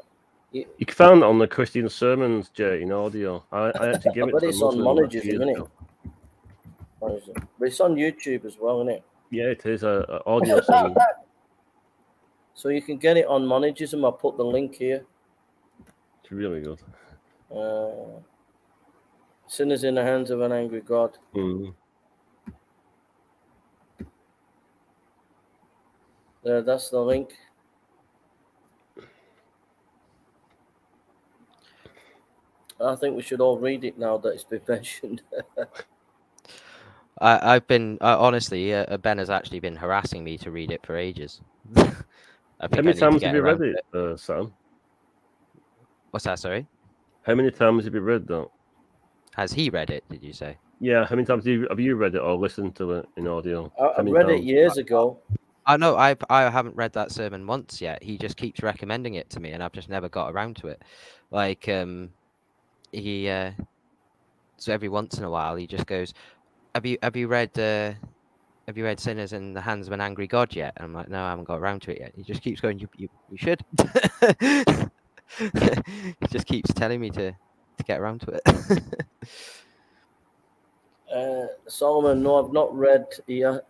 You can find it on the Christian sermons, Jay, in audio. I, I actually give it but to a it's on Muslim Monages, a few years isn't it? ago. what is it? But it's on YouTube as well, isn't it? Yeah, it is a, a audio sermon. *laughs* So you can get it on Monergism. I'll put the link here. It's really good. Uh, Sinners in the hands of an angry God. Mm. There, that's the link. I think we should all read it now that it's been *laughs* mentioned. I, I've been uh, honestly, uh, Ben has actually been harassing me to read it for ages. *laughs* I think How many need to times have you read around it, uh, Sam? What's that? Sorry, How many times have you read that? has he read it? Did you say? Yeah, how many times have you, have you read it or listened to it in audio? I, I many read it years ago. I know I've I haven't read that sermon once yet. He just keeps recommending it to me, and I've just never got around to it. Like um, he uh, so every once in a while he just goes, "Have you have you read uh, have you read Sinners in the Hands of an Angry God yet?" And I'm like, "No, I haven't got around to it yet." He just keeps going, "You you, you should." *laughs* he just keeps telling me to to get around to it. *laughs* Uh, Solomon, no, I've not read here.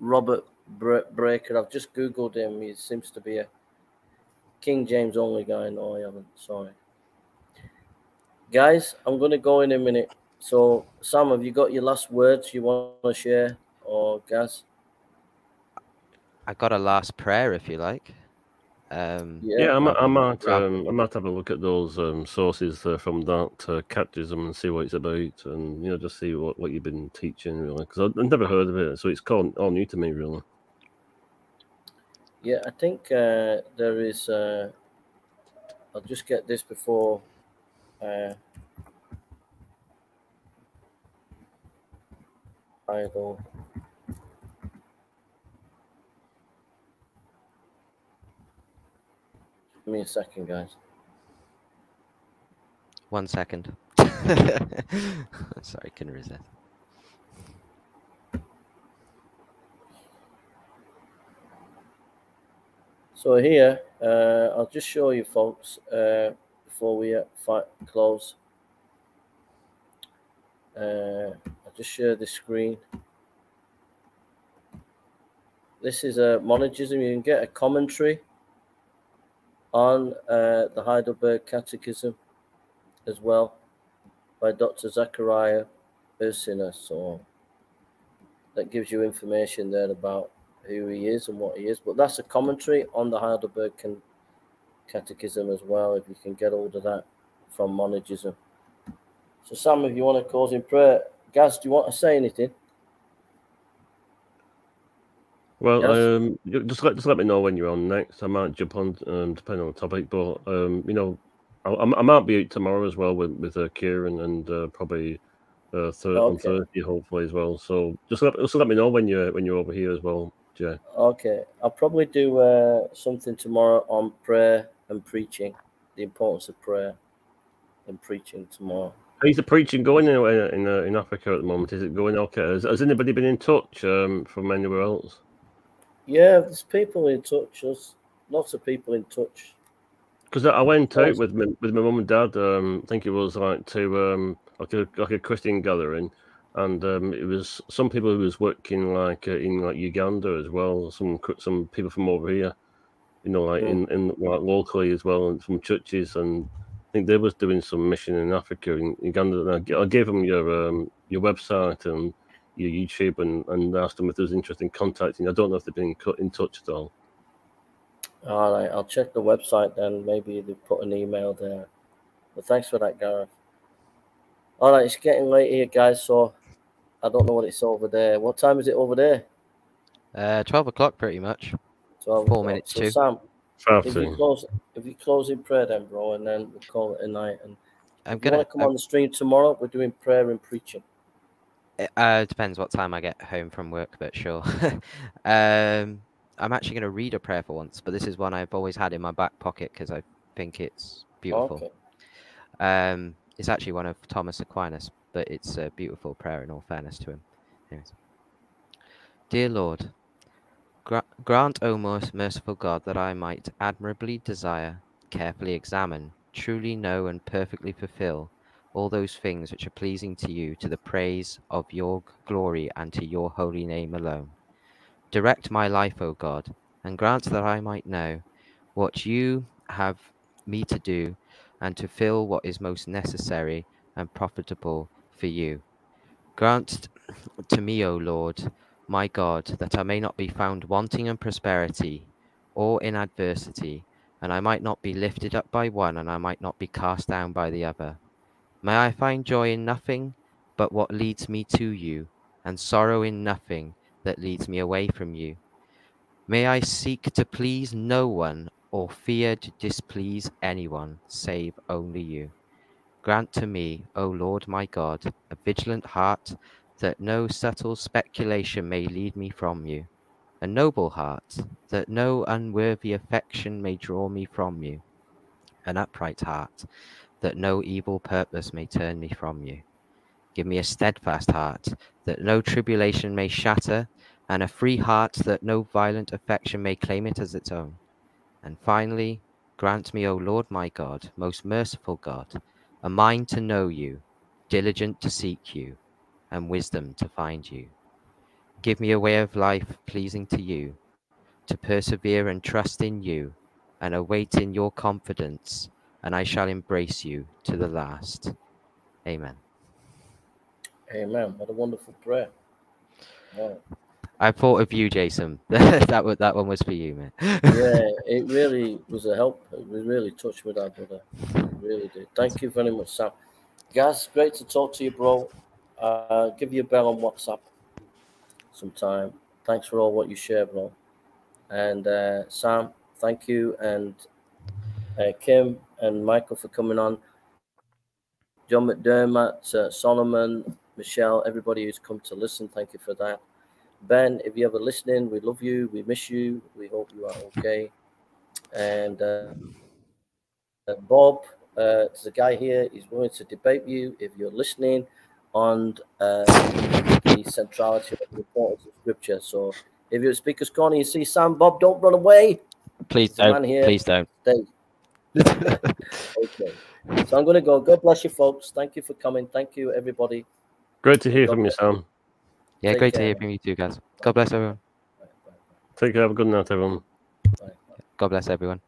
Robert Breaker. I've just googled him. He seems to be a King James only guy. No, I haven't. Sorry, guys. I'm gonna go in a minute. So, Sam, have you got your last words you want to share, or Gaz? I got a last prayer if you like. Um, Yeah, I might, I might, um, I might have a look at those um, sources uh, from that uh, catechism and see what it's about, and you know, just see what, what you've been teaching, really, because I've never heard of it, so it's called all new to me, really. Yeah, I think uh, there is. Uh, I'll just get this before. Uh, idle. Give me a second, guys. One second. *laughs* Sorry, couldn't resist. So here, uh, I'll just show you, folks, uh, before we uh, close. Uh, I'll just share the screen. This is a Monergism. You can get a commentary on uh, the Heidelberg Catechism as well by Dr. Zacharias Ursinus. So that gives you information there about who he is and what he is. But that's a commentary on the Heidelberg can, Catechism as well, if you can get hold of that from Monergism. So, Sam, if you want to close in prayer, Gaz, do you want to say anything? Well, um, just let just let me know when you're on next. I might jump on, um, depending on the topic. But um, you know, I, I might be tomorrow as well with with uh, Kieran and uh, probably uh, thir- on Okay. Thursday hopefully as well. So just let just let me know when you're when you're over here as well, Okay, I'll probably do uh, something tomorrow on prayer and preaching, the importance of prayer and preaching tomorrow. How's the preaching going in in, uh, in Africa at the moment? Is it going okay? Has, has anybody been in touch um, from anywhere else? Yeah, there's people in touch. There's lots of people in touch. Because I went out with my, with my mum and dad. Um, I think it was like to um, like a like a Christian gathering, and um, it was some people who was working like uh, in like Uganda as well. Some some people from over here, you know, like in in like locally as well, and from churches. And I think they was doing some mission in Africa in Uganda. And I, I gave them your um, your website and your YouTube, and, and asked them if there was interest in contacting. I don't know if they've been cut in touch at all. All right, I'll check the website then. Maybe they put an email there. But thanks for that, Gareth. All right, it's getting late here, guys. So I don't know what it's over there. What time is it over there? Uh, 12 o'clock, pretty much. 12 Four o'clock. minutes So to. Sam, Five if you close, if you close in prayer, then, bro, and then we'll call it a night. And I'm if gonna. want to come on the stream tomorrow, we're doing prayer and preaching. It uh, depends what time I get home from work, but sure. *laughs* um, I'm actually going to read a prayer for once, but this is one I've always had in my back pocket because I think it's beautiful. Okay. Um, it's actually one of Thomas Aquinas, but it's a beautiful prayer in all fairness to him. Anyways. Dear Lord, gra- grant, O most merciful God, that I might admirably desire, carefully examine, truly know, and perfectly fulfill all those things which are pleasing to you, to the praise of your glory and to your holy name alone. Direct my life, O God, and grant that I might know what you have me to do and to fill what is most necessary and profitable for you. Grant to me, O Lord, my God, that I may not be found wanting in prosperity or in adversity, and I might not be lifted up by one, and I might not be cast down by the other. May I find joy in nothing but what leads me to you, and sorrow in nothing that leads me away from you. May I seek to please no one or fear to displease anyone save only you. Grant to me, O Lord my God, a vigilant heart, that no subtle speculation may lead me from you, a noble heart, that no unworthy affection may draw me from you, an upright heart, that no evil purpose may turn me from you. Give me a steadfast heart, that no tribulation may shatter, and a free heart, that no violent affection may claim it as its own. And finally, grant me, O Lord my God, most merciful God, a mind to know you, diligent to seek you, and wisdom to find you. Give me a way of life pleasing to you, to persevere and trust in you, and await in your confidence, and I shall embrace you to the last. Amen. Amen. What a wonderful prayer. I thought of you, Jason. *laughs* that was, that one was for you, man. yeah, *laughs* it really was a help. It was really touched with that, brother. It really did. Thank you very much, Sam. Guys, great to talk to you, bro. Uh, give you a bell on WhatsApp sometime. Thanks for all what you share, bro. And uh, Sam, thank you, and uh, Kim and Michael for coming on. John McDermott, uh, Solomon, Michelle, everybody who's come to listen, thank you for that. Ben, if you're ever listening, we love you. We miss you. We hope you are okay. And uh, uh, Bob, uh, there's a guy here. He's willing to debate you if you're listening on uh, the centrality of the importance of Scripture. So if you're at Speaker's Corner, you see Sam, Bob, don't run away. Please There's don't. here. Please don't. Stay. *laughs* okay. So I'm going to go. God bless you, folks. Thank you for coming. Thank you, everybody. Great to hear from you, Sam. Yeah, Take great to hear from you too, guys. God bless everyone. Take care. Have a good night, everyone. God bless everyone.